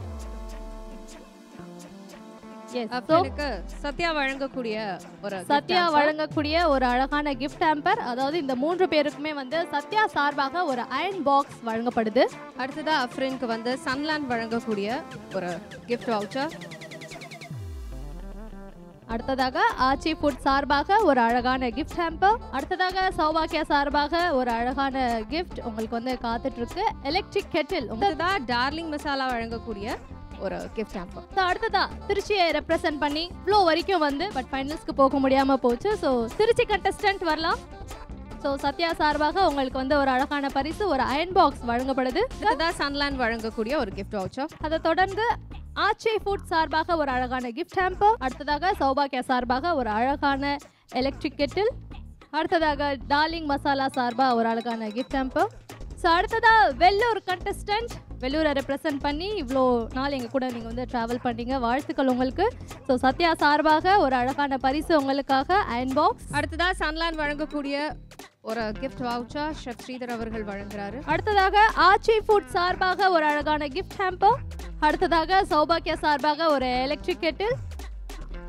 சத்யா வழங்கக்கூடிய ஒரு சத்யா. வழங்கக்கூடிய ஒரு அழகான கிஃப்ட் ஹேம்பர் அதாவது இந்த மூன்று பேருக்குமே வந்து சத்யா சார்பாக ஒரு அயன் பாக்ஸ் வழங்கப்படுது. அடுத்ததா அஃப்ரினுக்கு வந்து சன்லாண்ட் வழங்கக்கூடிய ஒரு கிஃப்ட் வவுச்சர் அடுத்ததாக ஆச்சி ஃபுட் சார்பாக ஒரு அழகான கிஃப்ட் ஹேம்பர் அடுத்ததாக சௌபாக்கியா சார்பாக ஒரு அழகான கிஃப்ட் உங்களுக்கு வந்து காத்துட்டு இருக்கு எலக்ட்ரிக் கெட்டில் அடுத்ததா டார்லிங் மசாலா வழங்கக்கூடிய ஒரு கிஃப்ட் ஹேம்பர் ஸோ அடுத்ததா திருச்சியை ரெப்ரசென்ட் பண்ணி இவ்வளோ வரைக்கும் வந்து பட் ஃபைனல்ஸ்க்கு போக முடியாமல் போச்சு. ஸோ திருச்சி கண்டஸ்டன்ட் வரலாம். ஸோ சத்யா சார்பாக உங்களுக்கு வந்து ஒரு அழகான பரிசு ஒரு அயன் பாக்ஸ் வழங்கப்படுது. அடுத்ததா சன்லாண்ட் வழங்கக்கூடிய ஒரு கிஃப்ட் வவுச்சர் அதை தொடர்ந்து ஆச்சே ஃபுட் சார்பாக ஒரு அழகான கிஃப்ட் ஹேம்பர் அடுத்ததாக சௌபாக்கியா சார்பாக ஒரு அழகான எலக்ட்ரிக் கெட்டில் அடுத்ததாக டார்லிங் மசாலா சார்பாக ஒரு அழகான கிஃப்ட் ஹேம்பர் ஸோ அடுத்ததா வெள்ளூர் கண்டஸ்டன்ட் வெள்ளூரை ரெப்ரசன்ட் பண்ணி இவ்வளோ நாள் எங்கள் கூட நீங்கள் வந்து ட்ராவல் பண்ணீங்க. வாழ்த்துக்கள் உங்களுக்கு. ஸோ சத்யா சார்பாக ஒரு அழகான பரிசு உங்களுக்காக அயன் பாக்ஸ் அடுத்ததா சன்லாண்ட் வழங்கக்கூடிய ஒரு கிஃப்ட் வவுச்சர் ஷெஃப் ஸ்ரீதர் அவர்கள் வழங்குறாரு. அடுத்ததாக ஆச்சி ஃபுட் சார்பாக ஒரு அழகான கிஃப்ட் ஹேம்பர் அடுத்ததாக சௌபாக்கியா சார்பாக ஒரு எலக்ட்ரிக் கெட்டில்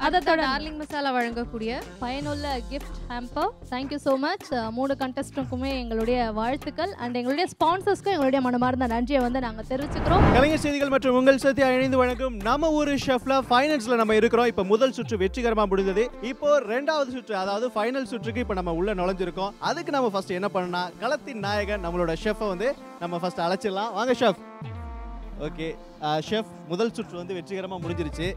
அதோட டார்லிங் மசாலா வழங்கக்கூடிய பயனுள்ள gift hamper thank you so much மூணு கண்டஸ்டுக்குமே எங்களுடைய வாழ்த்துக்கள். அண்ட் எங்களுடைய ஸ்பான்சர்ஸ்க்கும் எங்களுடைய மனமார்ந்த நன்றியை வந்து நாங்கள் தெரிவிச்சுக்கிறோம். கலைஞர் செய்திகள் மற்றும் உங்கள் சத்யா இணைந்து வழங்கும் நம்ம ஒரு ஷெஃப்ல ஃபைனல்ஸ்ல நம்ம இருக்கிறோம். இப்போ முதல் சுற்று வெற்றிகரமாக முடிந்தது. இப்போ ரெண்டாவது சுற்று அதாவது ஃபைனல் சுற்றுக்கு இப்போ நம்ம உள்ள நுழைஞ்சிருக்கோம். அதுக்கு நம்ம ஃபர்ஸ்ட் என்ன பண்ணணும்னா களத்தின் நாயகன் நம்மளோட ஷெஃபை வந்து நம்ம ஃபர்ஸ்ட் அழைச்சிடலாம். வாங்க ஷெஃப் ஓகே. ஷெஃப் முதல் சுற்று வந்து வெற்றிகரமாக முடிஞ்சிருச்சு.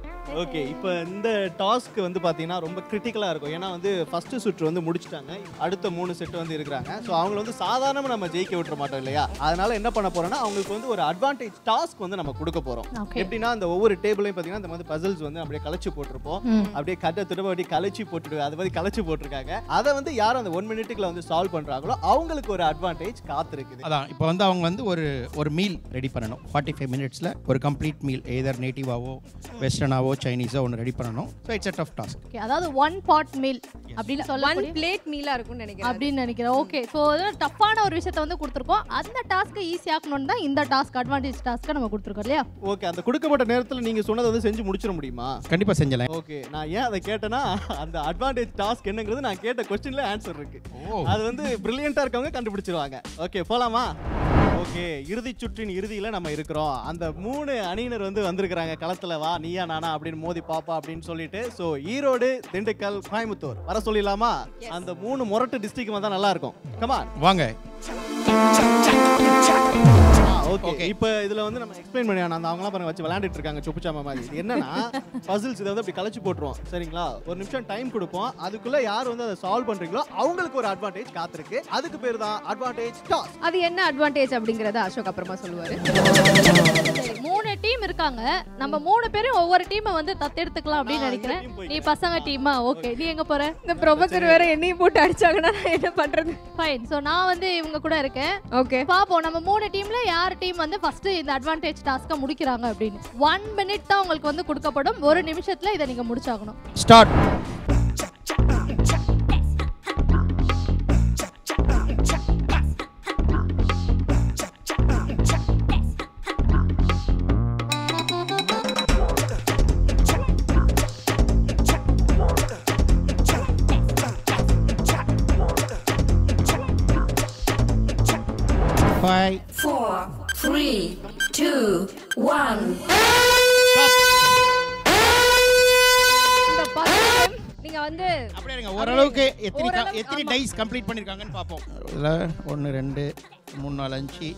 ஓகே இப்போ இந்த டாஸ்க் வந்து பார்த்தீங்கன்னா ரொம்ப கிரிட்டிக்கலாக இருக்கும். ஏன்னா வந்து ஃபர்ஸ்ட் சுற்று வந்து முடிச்சிட்டாங்க. அடுத்த மூணு செட் வந்து இருக்கிறாங்க. ஸோ அவங்கள வந்து சாதாரணமாக நம்ம ஜெயிக்க விட்டுற மாட்டோம் இல்லையா? அதனால என்ன பண்ண போறோம்னா அவங்களுக்கு வந்து ஒரு அட்வான்டேஜ் டாஸ்க் வந்து நம்ம கொடுக்க போகிறோம். எப்படின்னா அந்த ஒவ்வொரு டேபிளையும் பார்த்தீங்கன்னா இந்த மாதிரி பசில்ஸ் வந்து அப்படியே கலைச்சு போட்டிருப்போம். அப்படியே கட்ட திரும்ப அப்படியே கலைச்சு போட்டுட்டு அது மாதிரி கலைச்சு போட்டிருக்காங்க. அதை வந்து யார் அந்த ஒன் மினிட்டுக்குள்ள வந்து சால்வ் பண்றாங்களோ அவங்களுக்கு ஒரு அட்வான்டேஜ் காத்திருக்குது. அதான் இப்போ வந்து அவங்க வந்து ஒரு ஒரு மீல் ரெடி பண்ணணும். ஃபார்ட்டி ஃபைவ் மினிட்ஸில் ஒரு கம்ப்ளீட் மீல் எதர் நேட்டிவாவோ வெஸ்டர்னாவோ சைனீஸோ ஒன்று ரெடி பண்ணணும். So it's set of task okay அதாவது ஒன் பாட் மீல் அப்படின்னு சொல்ல ஒன் பிளேட் மீலா இருக்கும்னு நினைக்கிறேன். அப்படின்னு நினைக்கிறேன். ஓகே ஸோ டஃப்பான ஒரு விஷயத்தை வந்து கொடுத்துருக்கோம். அந்த டாஸ்க்கை ஈஸியாக்கணும்னு தான் இந்த டாஸ்க் அட்வான்டேஜ் டாஸ்க்கை நம்ம கொடுத்துருக்கோம் இல்லையா? ஓகே அந்த கொடுக்கப்பட்ட நேரத்தில் நீங்க சொன்னதை வந்து செஞ்சு முடிச்சிட முடியுமா? கண்டிப்பாக செஞ்சலாம். ஓகே நான் ஏன் அதை கேட்டேன்னா அந்த அட்வான்டேஜ் டாஸ்க் என்னங்கிறது நான் கேட்ட கொஸ்டின்ல ஆன்சர் இருக்கு. அது வந்து பிரில்லியண்டா இருக்கவங்க கண்டுபிடிச்சிருவாங்க. ஓகே போலாமா? ஓகே இறுதி சுற்றின் இறுதியில நம்ம இருக்கிறோம். அந்த மூணு அணியினர் வந்து வந்திருக்கிறாங்க. களத்துல வா நீயா நானா அப்படின்னு மோதி பாப்பா அப்படின்னு சொல்லிட்டு சோ ஈரோடு திண்டுக்கல் கோயம்புத்தூர். வர சொல்லிடலாமா? அந்த மூணு முரட்டு டிஸ்ட்ரிக்ட் வந்தா நல்லா இருக்கும். கமான் வாங்க. ஓகே இப்போ இதுல வந்து நம்ம எக்ஸ்பிளைன் பண்ணி அந்த அவங்கலாம் பாருங்க வச்சு விளையாண்டுட்டு இருக்காங்க சொப்புச்சாம மாதிரி. என்னன்னா பசில்ஸ் இதை வந்து அப்படி கலைச்சு போட்டுருவோம். சரிங்களா? ஒரு நிமிஷம் டைம் கொடுப்போம். அதுக்குள்ள யார் வந்து அதை சால்வ் பண்றீங்களோ அவங்களுக்கு ஒரு அட்வான்டேஜ் காத்திருக்கு. அதுக்கு பேர் தான் அட்வான்டேஜ் டாஸ் அது என்ன அட்வான்டேஜ் அப்படிங்கறத அசோக் அப்புறமா சொல்லுவாரு. மூணு டீம் இருக்காங்க. நம்ம மூணு பேரும் ஒவ்வொரு டீமை வந்து தத்தெடுத்துக்கலாம் அப்படின்னு நினைக்கிறேன். நீ பசங்க டீமா ஓகே நீ எங்க போற? இந்த ப்ரொஃபசர் வேற என்னையும் போட்டு அடிச்சாங்கன்னா என்ன பண்றது? ஃபைன் ஸோ நான் வந்து இவங்க கூட இருக்கேன். ஓகே பாப்போம். நம்ம மூணு டீம்ல யார் டீம் வந்து ஃபர்ஸ்ட் இந்த அட்வான்டேஜ் டாஸ்க்கை முடிக்கிறாங்க அப்படின்னு. ஒன் மினிட் தான் உங்களுக்கு வந்து கொடுக்கப்படும். ஒரு நிமிஷத்துல இதை நீங்க முடிச்சாகணும். Start three, two, one. இந்த பத்து நீங்க வந்து ஓரளவுக்கு எத்தனை ஓரளவுக்கு, எத்தனை. டைஸ் கம்ப்ளீட் பண்ணியிருக்காங்கன்னு பார்ப்போம். இதில் ஒன்று ரெண்டு மூணு நாலு அஞ்சு.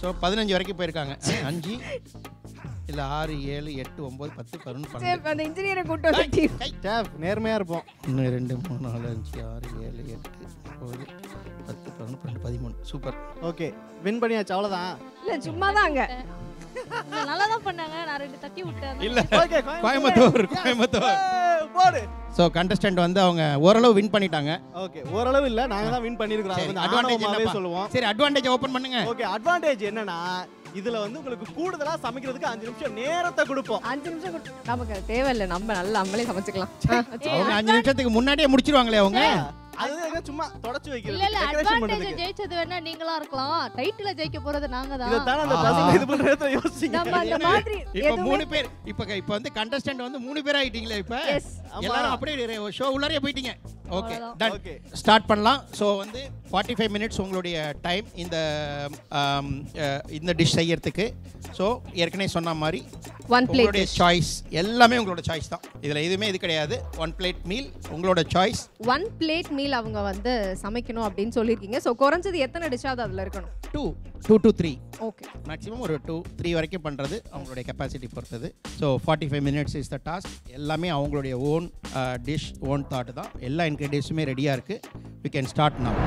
ஸோ பதினஞ்சு வரைக்கும் போயிருக்காங்க. அஞ்சு இல்லை ஆறு ஏழு எட்டு ஒம்பது பத்து பதினொன்று சரி, பன்னெண்டு. அந்த இன்ஜினியரை கூட்டு வந்த டீம் டேப் நேர்மையா இருப்போம். ஒன்று ரெண்டு மூணு நாலு அஞ்சு ஆறு ஏழு எட்டு ஒம்பது பத்து பதினொன்று பன்னெண்டு பதிமூணு. சூப்பர். ஓகே. வின் பண்ணியாச்சு அவ்வளவுதான் இல்ல சும்மா தான் அங்க நல்லா தான் பண்ணாங்க. நான் ரெண்டு தட்டி விட்டேன். இல்லை. Okay, கோயம்புத்தூர். கோயம்புத்தூர் போடு. ஸோ கண்டஸ்டன்ட் வந்து அவங்க ஓரளவு வின் பண்ணிட்டாங்க. ஓகே. ஓரளவு இல்ல நாங்க தான் வின் பண்ணிருக்கோம் அது ஆணவமாவே என்னப்பா? சொல்லுவோம். சரி அட்வான்டேஜ் ஓப்பன் பண்ணுங்க. ஓகே அட்வான்டேஜ் என்னன்னா இதுல வந்து உங்களுக்கு கூடுதலா சமைக்கிறதுக்கு அஞ்சு நிமிஷம் நேரத்தை கொடுப்போம். அஞ்சு நிமிஷம் கொடு- நமக்கு தேவையில்லை. நம்ம நல்லா நம்மளே சமைச்சுக்கலாம். அவங்க அஞ்சு நிமிஷத்துக்கு முன்னாடியே முடிச்சிருவாங்களே அவங்க? அது சும்மா தொடச்சு இல்ல வைக்கிறது இல்ல அட்வான்டேஜ் ஜெயிச்சது வேணா நீங்களா இருக்கலாம். டைட்டில ஜெயிக்க போறது நாங்க இத தான். தான அந்த பசங்க இது பண்றத யோசிங்க நம்ம அந்த மாதிரி இப்போ மூணு பேர் இப்போ இப்போ வந்து கண்டஸ்டன்ட் வந்து மூணு பேர் ஆயிட்டீங்களே இப்போ. எல்லாரும் அப்படியே ஷோ உள்ளாரே போயிட்டீங்க. ஓகே. டன். ஸ்டார்ட் பண்ணலாம். ஸோ வந்து ஃபார்ட்டி ஃபைவ் மினிட்ஸ் உங்களுடைய டைம் இந்த அஹ், இந்த டிஷ் செய்யறதுக்கு. ஸோ ஏற்கனவே சொன்ன மாதிரி plate உங்களுடைய. சாய்ஸ் எல்லாமே உங்களோட சாய்ஸ் தான். இதில் எதுவுமே இது கிடையாது. ஒன் பிளேட் மீல் உங்களோட சாய்ஸ் ஒன் பிளேட் மீல் அவங்க வந்து சமைக்கணும் அப்படின்னு சொல்லியிருக்கீங்க. ஸோ குறைஞ்சது எத்தனை டிஷ்ஷாவது அதில் இருக்கணும்? Two two to three okay maximum ஒரு டூ த்ரீ வரைக்கும் பண்ணுறது அவங்களுடைய கெப்பாசிட்டி பொறுத்தது. So forty five minutes is the task எல்லாமே அவங்களுடைய ஓன் டிஷ் ஓன் தாட் தான். எல்லா இன்க்ரீடியன்ஸுமே ரெடியாக இருக்குது we can start now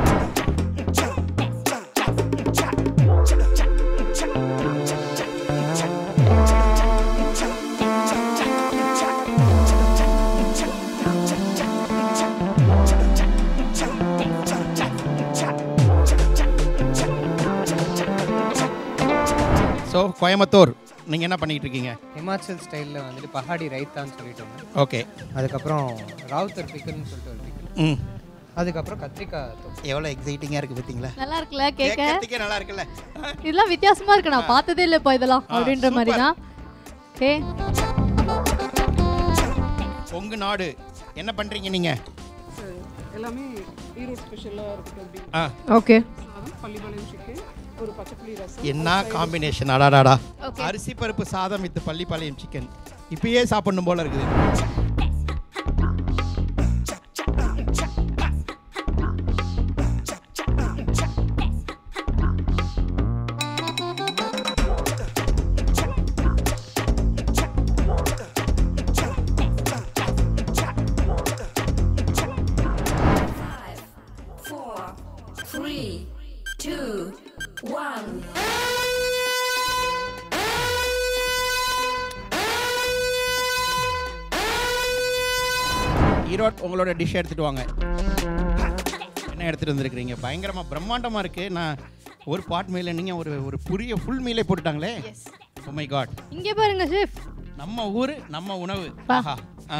Coimbatore நீங்கள் என்ன பண்ணிட்டு இருக்கீங்க? ஹிமாச்சல் ஸ்டைலில் வந்துட்டு பஹாடி ரைத்தான்னு சொல்லிட்டு ஓகே. அதுக்கப்புறம் ராவுத்தர் பிக்கல்னு சொல்லிட்டு ஒரு பிக்கல் ம். அதுக்கப்புறம் கத்திரிக்காய் எவ்வளோ எக்ஸைட்டிங்காக இருக்குது பார்த்தீங்களா நல்லா இருக்குல்ல கேட்க நல்லா இருக்குல்ல. இதெல்லாம் வித்தியாசமா இருக்கு நான் பார்த்ததே இல்லை இப்போ இதெல்லாம் அப்படின்ற மாதிரி தான் ஓகே கொங்கு நாடு என்ன பண்ணுறீங்க நீங்கள் எல்லாமே ஈரோடு ஸ்பெஷலாக இருக்குது ஓகே. சாதம் பள்ளிப்பாளையம் சிக்கன் ஒரு பச்சைப்புளி ரசம். என்ன காம்பினேஷன் அடாடாடா. அரிசி பருப்பு சாதம் வித் பள்ளிப்பாளையம் சிக்கன் இப்பயே சாப்பிடணும் போல இருக்குது. உங்களோட டிஷ் எடுத்துட்டு வாங்க. என்ன எடுத்துட்டு வந்திருக்கிறீங்க? பயங்கரமா பிரம்மாண்டமா இருக்கு. நான் ஒரு பாட் மீல நீங்க ஒரு ஒரு புரிய ஃபுல் மீலே போட்டுட்டாங்களே? ஓ மை காட் இங்கே பாருங்க ஷெஃப் நம்ம ஊரு நம்ம உணவு. ஆஹா. ஆ.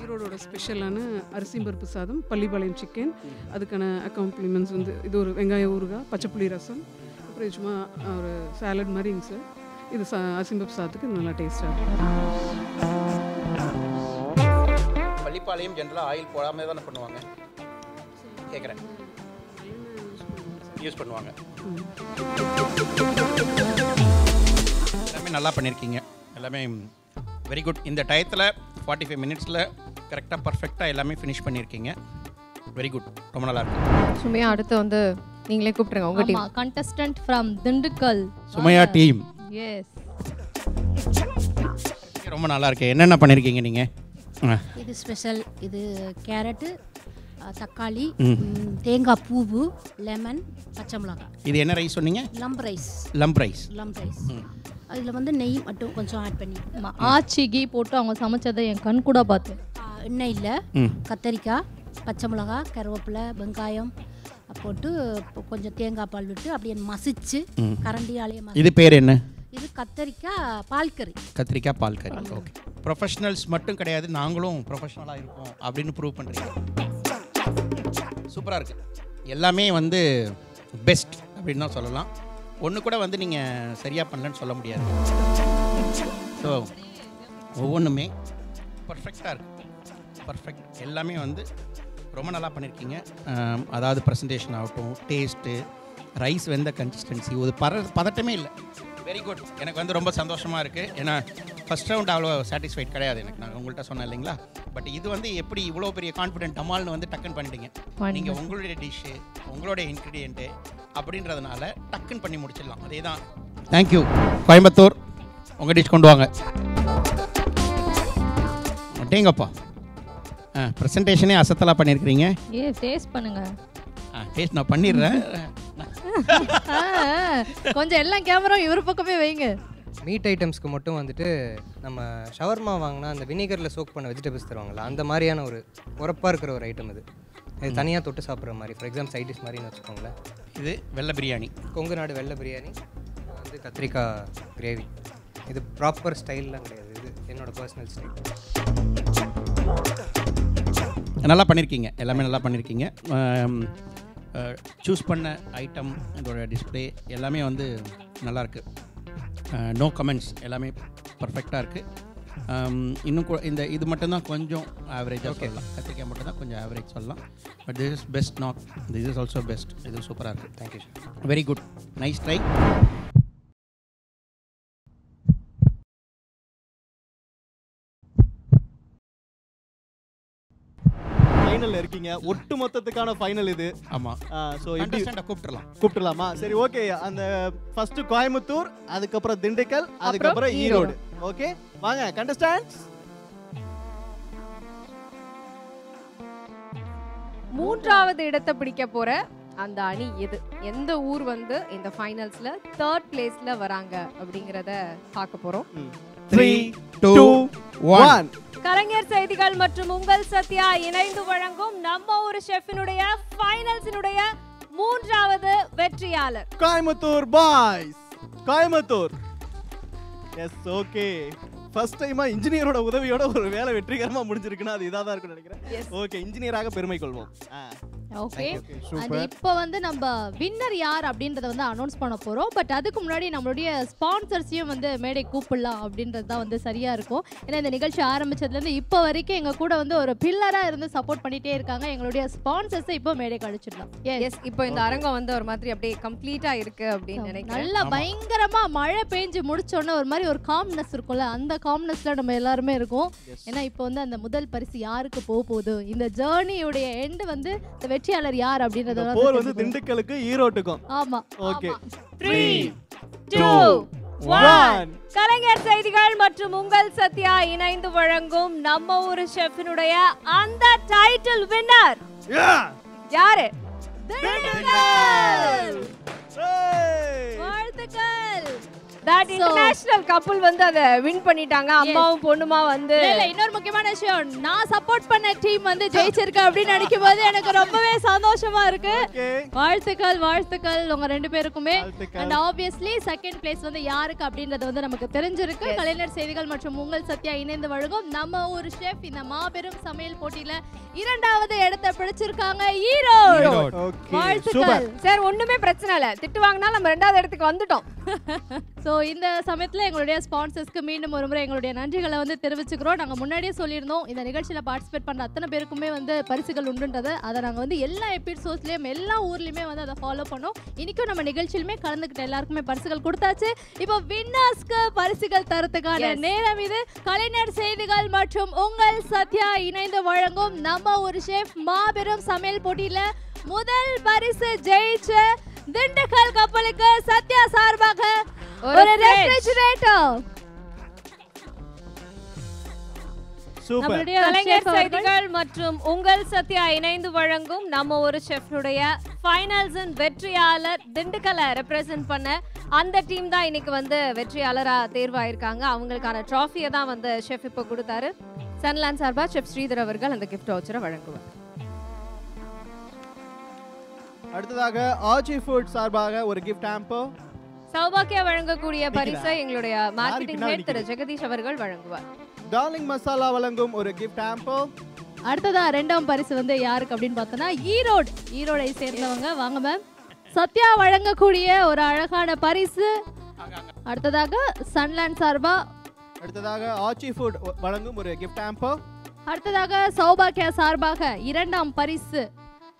ஈரோடோட ஸ்பெஷலான அரிசி பருப்பு சாதம் பள்ளிப்பாளையம் சிக்கன் அதுக்கான அக்காம்ப்ளிமெண்ட்ஸ் வந்து இது ஒரு வெங்காய ஊறுகாய் பச்சைப்புளி ரசம் அப்புறம் சும்மா ஒரு சாலட் மாதிரிங்க சார் இது சா அரிசி பருப்பு சாதத்துக்கு நல்லா டேஸ்ட்டாக இருக்கும். பள்ளிப்பாளையம் ஜென்ரலாக ஆயில் போடாம தானே பண்ணுவாங்க. கேட்குறேன் யூஸ் பண்ணுவாங்க. எல்லாமே நல்லா பண்ணியிருக்கீங்க எல்லாமே வெரி குட் இந்த டயத்தில் ஃபார்ட்டி ஃபைவ் மினிட்ஸில் கரெக்டாக பர்ஃபெக்டாக எல்லாமே ஃபினிஷ் பண்ணியிருக்கீங்க வெரி குட் ரொம்ப நல்லா இருக்கு. சுமையா அடுத்து வந்து நீங்களே கூப்பிட்டுருங்க உங்க ஆமா team contestant from Dindigul. Sumaiya team yes ரொம்ப நல்லா இருக்கு. என்னென்ன பண்ணியிருக்கீங்க நீங்கள் இது ஸ்பெஷல். இது கேரட்டு தக்காளி தேங்காய் பூவு லெமன் பச்சை மிளகாய் இது என்ன ரைஸ் சொன்னீங்க? Lump rice. Lump rice. Lump rice. அதில் வந்து நெய் மட்டும் கொஞ்சம் ஆட் பண்ணி. ஆச்சி கீ போட்டு அவங்க சமைச்சதை என் கண் கூட பார்த்தேன் அஹ், எண்ணெய் இல்லை. கத்தரிக்காய் பச்சை மிளகாய் கருவேப்பிலை வெங்காயம் போட்டு கொஞ்சம் தேங்காய் பால் விட்டு அப்படியே மசிச்சு. கரண்டியாலேயே இது பேர் என்ன? இது கத்தரிக்காய் பால் கறி கத்திரிக்காய் பால் கறி ஓகே ப்ரொஃபஷனல்ஸ் மட்டும் கிடையாது நாங்களும் ப்ரொஃபஷனலாக இருப்போம் அப்படின்னு ப்ரூவ் பண்ணுறீங்க சூப்பராக இருக்குது எல்லாமே வந்து பெஸ்ட் அப்படின்னு தான் சொல்லலாம். ஒன்று கூட வந்து நீங்கள் சரியாக பண்ணலன்னு சொல்ல முடியாது. ஸோ ஒவ்வொன்றுமே பர்ஃபெக்டாக இருக்குது பர்ஃபெக்ட் எல்லாமே வந்து ரொம்ப நல்லா பண்ணியிருக்கீங்க அதாவது ப்ரெசன்டேஷன் ஆகட்டும் டேஸ்ட்டு ரைஸ் வெந்த கன்சிஸ்டன்சி ஒரு பர பதட்டமே இல்லை. வெரி குட் எனக்கு வந்து ரொம்ப சந்தோஷமாக இருக்குது ஏன்னா ஃபஸ்ட் ரவுண்ட் அவ்வளோ சாட்டிஸ்ஃபைட் கிடையாது எனக்கு. நான் உங்கள்கிட்ட சொன்னேன் இல்லைங்களா? பட் இது வந்து எப்படி இவ்வளோ பெரிய கான்ஃபிடென்ட் டமால்னு வந்து டக்குன்னு பண்ணிட்டீங்க. நீங்கள் உங்களுடைய டிஷ்ஷு உங்களுடைய இன்க்ரீடியண்ட்டு அப்படின்றதுனால டக்குன்னு பண்ணி முடிச்சிடலாம். அதே தான் தேங்க்யூ கோயம்புத்தூர் உங்கள் டிஷ் கொண்டு வாங்க. டேங்கப்பா. ஆ ப்ரெசன்டேஷனே அசத்தலாக பண்ணியிருக்கிறீங்க ஏ டேஸ்ட் பண்ணுங்க. ஆ டேஸ்ட் நான் பண்ணிடுறேன். கொஞ்சம் எல்லாம் கேமரா இவர் பக்கமே வைங்க. மீட் ஐட்டம்ஸ்க்கு மட்டும் வந்துட்டு நம்ம ஷவர்மா வாங்கினா அந்த வினிகரில் சோக் பண்ண வெஜிடபிள்ஸ் தருவாங்கல்ல அந்த மாதிரியான ஒரு உரப்பாக இருக்கிற ஒரு ஐட்டம் இது. இது தனியாக தொட்டு சாப்பிட்ற மாதிரி ஃபார் எக்ஸாம்பிள் சைட் டிஷ் மாதிரின்னு வச்சுக்கோங்களேன். இது வெள்ளை பிரியாணி. கொங்கு நாடு வெள்ளை பிரியாணி வந்து கத்திரிக்காய் கிரேவி இது ப்ராப்பர் ஸ்டைல்லாம் கிடையாது. இது என்னோட பர்சனல் ஸ்டைல் நல்லா பண்ணியிருக்கீங்க எல்லாமே நல்லா பண்ணியிருக்கீங்க சூஸ் பண்ண ஐட்டம் இதோட டிஸ்ப்ளே எல்லாமே வந்து நல்லாயிருக்கு நோ கமெண்ட்ஸ் எல்லாமே பர்ஃபெக்டாக இருக்குது இன்னும் கூட இந்த இது மட்டும்தான் கொஞ்சம் ஆவரேஜாக சொல்லலாம். கத்திரிக்காய் மட்டும் தான் கொஞ்சம் ஆவரேஜ் சொல்லலாம். But this is best not this is also best இது சூப்பராக இருக்குது thank you very good nice try ஃபைனல்ல இருக்கீங்க. ஒட்டு மொத்தத்துக்கான ஃபைனல் இது. ஆமாம் ஸோ Contestant-அ கூப்பிட்டுறலாம். கூப்பிட்டுலாமா சரி ஓகே அந்த ஃபர்ஸ்ட் கோயம்புத்தூர் அதுக்கப்புறம் திண்டுக்கல் அதுக்கப்புறம் ஈரோடு. ஓகே வாங்க கண்டஸ்டன்ட்ஸ் மூன்றாவது இடத்தை பிடிக்க போற அந்த அணி எது? எந்த ஊர் வந்து இந்த ஃபைனல்ஸ்ல தேர்ட் பிளேஸ்ல வராங்க அப்படிங்கறத பார்க்க போறோம். Three two one Kalaignar Seithigal மற்றும் உங்கள் சத்யா இணைந்து வழங்கும் நம்ம ஒரு ஷெஃபினுடைய ஃபைனல்ஸினுடைய மூன்றாவது வெற்றியாளர். Coimbatore boys Coimbatore. Yes okay first டைமா இன்ஜினியரோட உதவியோட ஒரு வேலை வெற்றிகரமா முடிஞ்சிருக்குன்னா அது இதாக தான் இருக்கும்னு நினைக்கிறேன். ஓகே இன்ஜினியராக பெருமை கொள்வோம். ஓகே. இப்போ வந்து நம்ம வின்னர் யார் அப்படின்றத வந்து அனௌன்ஸ் பண்ண போறோம். பட் அதுக்கு முன்னாடி நம்மளுடைய ஸ்பான்சர்ஸையும் வந்து மேடை கூப்பிடலாம் அப்படின்றது தான் வந்து சரியா இருக்கும். ஏன்னா இந்த நிகழ்ச்சி ஆரம்பிச்சதுலேருந்து இப்போ வரைக்கும் எங்க கூட வந்து ஒரு பில்லரா இருந்து சப்போர்ட் பண்ணிட்டே இருக்காங்க. எங்களுடைய ஸ்பான்சர்ஸை இப்போ மேடை கழிச்சிடலாம் எஸ் இப்போ இந்த அரங்கம் வந்து ஒரு மாதிரி அப்படியே கம்ப்ளீட்டா இருக்கு அப்படின்னு நினைக்கிறேன். நல்லா பயங்கரமா மழை பெஞ்சு முடிச்சோன்னே ஒரு மாதிரி ஒரு காம்னஸ் இருக்கும்ல அந்த காம்னஸ்ல நம்ம எல்லாருமே இருக்கோம். ஏன்னா இப்போ வந்து அந்த முதல் பரிசு யாருக்கு போக போகுது? இந்த ஜேர்னியுடைய எண்டு வந்து இந்த வெற்றியாளர் யார் அப்படின்றத போர் வந்து. திண்டுக்கலுக்கு ஈரோட்டுக்கும். ஆமா. Okay three two, one Kalaignar Seithigal மற்றும் உங்கள் சத்யா இணைந்து வழங்கும் நம்ம ஊரு ஷெஃபினுடைய அந்த டைட்டில் வின்னர் யாரு? வாழ்த்துக்கள். தட் இன்டர்நேஷனல் கப்புள் வந்து அதை வின் பண்ணிட்டாங்க. அம்மாவும் பொண்ணுமா வந்து இல்ல, இல்ல, இன்னொரு முக்கியமான விஷயம். நான் சப்போர்ட் பண்ண டீம் வந்து ஜெயிச்சிருக்கு அப்படின்னு நினைக்கும் போது எனக்கு ரொம்பவே சந்தோஷமா இருக்கு. வாழ்த்துக்கள் வாழ்த்துக்கள் உங்க ரெண்டு பேருக்குமே. அண்ட் ஆப்வியஸ்லி செகண்ட் பிளேஸ் வந்து யாருக்கு அப்படின்றது வந்து நமக்கு தெரிஞ்சிருக்கு. கலைஞர் செய்திகள் மற்றும் உங்கள் சத்யா இணைந்து வழங்கும் நம்ம ஊர் ஷெஃப் இந்த மாபெரும் சமையல் போட்டியில இரண்டாவது இடத்தை பிடிச்சிருக்காங்க. ஈரோடு. வாழ்த்துக்கள். சார் ஒண்ணுமே பிரச்சனை இல்ல. திட்டு வாங்கினா நம்ம ரெண்டாவது இடத்துக்கு வந்துட்டோம். ஸோ இந்த சமயத்தில் எங்களுடைய ஸ்பான்சர்ஸ்க்கு மீண்டும் ஒரு முறை எங்களுடைய நன்றிகளை வந்து தெரிவிச்சுக்கிறோம். நாங்கள் முன்னாடியே சொல்லியிருந்தோம் இந்த நிகழ்ச்சியில் பார்ட்டிசிபேட் பண்ண அத்தனை பேருக்குமே வந்து பரிசுகள் உண்டுன்றதை. அதை நாங்கள் வந்து எல்லா எபிசோட்ஸ்லேயும் எல்லா ஊர்லேயுமே வந்து அதை ஃபாலோ பண்ணோம். இன்றைக்கும் நம்ம நிகழ்ச்சியிலுமே கலந்துக்கிட்ட எல்லாருக்குமே பரிசுகள் கொடுத்தாச்சு. இப்போ வின்னர்ஸ்க்கு பரிசுகள் தரத்துக்கான. நேரம் இது. கலைஞர் செய்திகள் மற்றும் உங்கள் சத்யா இணைந்து வழங்கும் நம்ம ஒரு ஷெஃப் மாபெரும் சமையல் போட்டியில முதல் பரிசு ஜெயிச்ச திண்டுக்கல் கப்பலுக்கு சத்யா சார்பாக ஒரு. ரெஃப்ரிஜரேட்டர் நம்மளுடைய கலைஞர் செய்திகள் மற்றும் உங்கள் சத்யா இணைந்து வழங்கும் நம்ம ஒரு ஷெஃப்னுடைய ஃபைனல்ஸின் வெற்றியாளர் திண்டுக்கலை ரெப்ரசென்ட் பண்ண அந்த டீம் தான் இன்னைக்கு வந்து வெற்றியாளரா தேர்வாயிருக்காங்க. அவங்களுக்கான ட்ராஃபியை தான் வந்து ஷெஃப் இப்போ கொடுத்தாரு. சன்லான் சார்பா ஷெஃப் ஸ்ரீதர் அவர்கள் அந்த கிஃப்ட் வச்சுர வழங்குவார். அடுத்ததாக ஆச்சி ஃபுட் சார்பாக ஒரு கிஃப்ட் ஆம்போ சௌபாக்கியா வழங்கக்கூடிய பரிசை எங்களுடைய மார்க்கெட்டிங் ஹெட் திரு ஜெகதீஷ் அவர்கள் வழங்குவார். டார்லிங் மசாலா வழங்கும் ஒரு கிஃப்ட் ஆம்போ அடுத்ததா ரெண்டாம் பரிசு வந்து யாருக்கு அப்படின்னு பார்த்தோன்னா ஈரோடு ஈரோடை சேர்ந்தவங்க. வாங்க மேம் சத்யா வழங்கக்கூடிய ஒரு அழகான பரிசு. அடுத்ததாக சன்லேண்ட் சார்பா. அடுத்ததாக ஆச்சி ஃபுட் வழங்கும் ஒரு கிஃப்ட் ஆம்போ அடுத்ததாக சௌபாக்கியா சார்பாக இரண்டாம் பரிசு.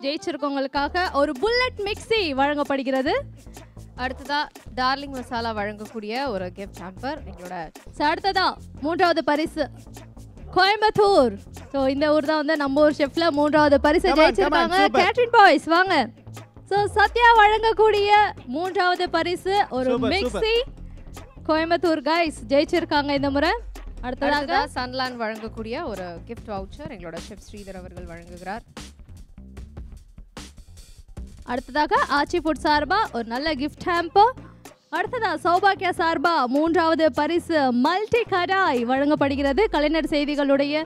ஜெயிச்சிருக்கவங்களுக்காக ஒரு புல்லட் மிக்ஸி வழங்கப்படுகிறது. அடுத்ததா டார்லிங் மசாலா வழங்கக்கூடிய ஒரு கிஃப்ட் ஹாம்பர் எங்களோட So, அடுத்ததா மூன்றாவது பரிசு. கோயம்புத்தூர். ஸோ இந்த ஊர் தான் வந்து நம்ம ஊர் ஷெஃப்ல மூன்றாவது பரிசு ஜெயிச்சிருக்காங்க. கேட்ரின் பாய்ஸ் வாங்க. ஸோ சத்யா வழங்கக்கூடிய மூன்றாவது பரிசு. ஒரு மிக்ஸி. கோயம்புத்தூர் கைஸ் ஜெயிச்சிருக்காங்க இந்த முறை. அடுத்ததாக அடுத்ததா சன்லான் வழங்கக்கூடிய ஒரு கிஃப்ட் வவுச்சர் எங்களோட ஷெஃப் ஸ்ரீதர் அவர்கள் வழங்குகிறார். அடுத்ததாக ஆச்சி ஃபுட் சார்பாக ஒரு நல்ல கிஃப்ட் ஹேம்பர் அடுத்ததா சௌபாக்கியா சார்பா மூன்றாவது பரிசு மல்டி கடாய் வழங்கப்படுகிறது. கலைஞர் செய்திகளுடைய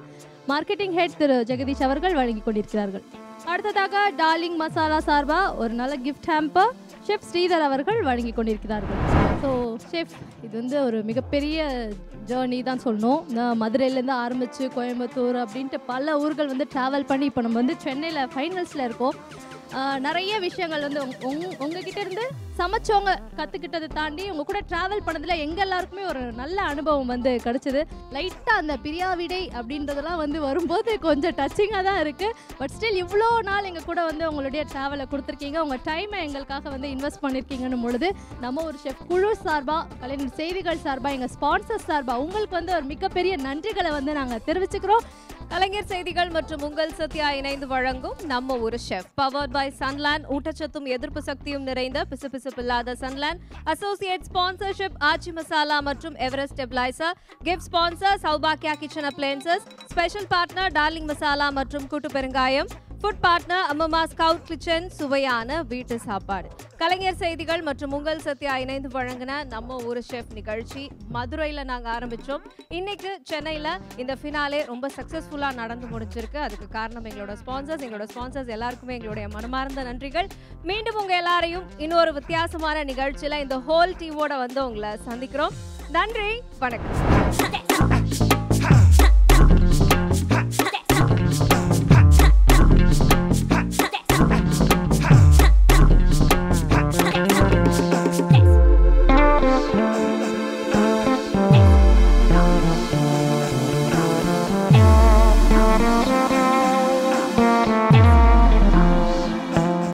மார்க்கெட்டிங் ஹெட் திரு ஜெகதீஷ் அவர்கள் வழங்கி கொண்டிருக்கிறார்கள். அடுத்ததாக டார்லிங் மசாலா சார்பா ஒரு நல்ல கிஃப்ட் ஹேம்பர் ஷெஃப் ஸ்ரீதர் அவர்கள் வழங்கி கொண்டிருக்கிறார்கள். ஸோ ஷெஃப் இது வந்து ஒரு மிகப்பெரிய ஜேர்னி தான் சொல்லணும். நான் மதுரையிலேருந்து ஆரம்பித்து கோயம்புத்தூர் அப்படின்ட்டு பல ஊர்கள் வந்து ட்ராவல் பண்ணி இப்போ நம்ம வந்து சென்னையில் ஃபைனல்ஸில் இருக்கோம். நிறைய விஷயங்கள் வந்து உங் உங்ககிட்ட இருந்து சமைச்சவங்க கற்றுக்கிட்டதை தாண்டி உங்க கூட ட்ராவல் பண்ணதில் எங்க எல்லாருக்குமே ஒரு நல்ல அனுபவம் வந்து கிடைச்சது. லைட்டாக அந்த பிரியாவிடை அப்படின்றதெல்லாம் வந்து வரும்போது கொஞ்சம் டச்சிங்காக தான் இருக்குது பட் ஸ்டில் இவ்வளோ நாள் எங்கள் கூட வந்து உங்களுடைய ட்ராவலை கொடுத்துருக்கீங்க. உங்கள் டைமை எங்களுக்காக வந்து இன்வெஸ்ட் பண்ணியிருக்கீங்கன்னு பொழுது நம்ம ஒரு ஷெஃப் குழு சார்பாக கலைஞர் செய்திகள் சார்பாக எங்கள் ஸ்பான்சர் சார்பாக உங்களுக்கு வந்து ஒரு மிகப்பெரிய நன்றிகளை வந்து நாங்கள் தெரிவிச்சுக்கிறோம். கலைஞர் செய்திகள் மற்றும் உங்கள் சத்யா இணைந்து வழங்கும் நம்ம ஒரு ஷெஃப் பவர்ட் பை சன்லேண்ட் ஊட்டச்சத்தும் எதிர்ப்பு சக்தியும் நிறைந்த பிசுபிசுப்பில்லாத Sunland associate sponsorship Aachi Masala மற்றும் எவரெஸ்ட் ஸ்டெபிளைசர் கிஃப்ட் ஸ்பான்சர் சௌபாக்கியா kitchen appliances special partner darling masala மற்றும் கூட்டு பெருங்காயம். ஃபுட் பார்ட்னர் அம்மம்மா ஸ்கவுட் கிச்சன் சுவையான வீட்டு சாப்பாடு. கலைஞர் செய்திகள் மற்றும் உங்கள் சத்யா இணைந்து வழங்கின நம்ம ஊர் ஷெஃப் நிகழ்ச்சி மதுரையில் நாங்கள் ஆரம்பித்தோம் இன்னைக்கு சென்னையில் இந்த ஃபினாலே ரொம்ப சக்ஸஸ்ஃபுல்லாக நடந்து முடிஞ்சிருக்கு. அதுக்கு காரணம் எங்களோட ஸ்பான்சர்ஸ் எங்களோட ஸ்பான்சர்ஸ் எல்லாருக்குமே எங்களுடைய மனமார்ந்த நன்றிகள். மீண்டும் உங்கள் எல்லாரையும் இன்னொரு வித்தியாசமான நிகழ்ச்சியில் இந்த ஹோல் டீமோட வந்து உங்களை சந்திக்கிறோம். நன்றி வணக்கம்.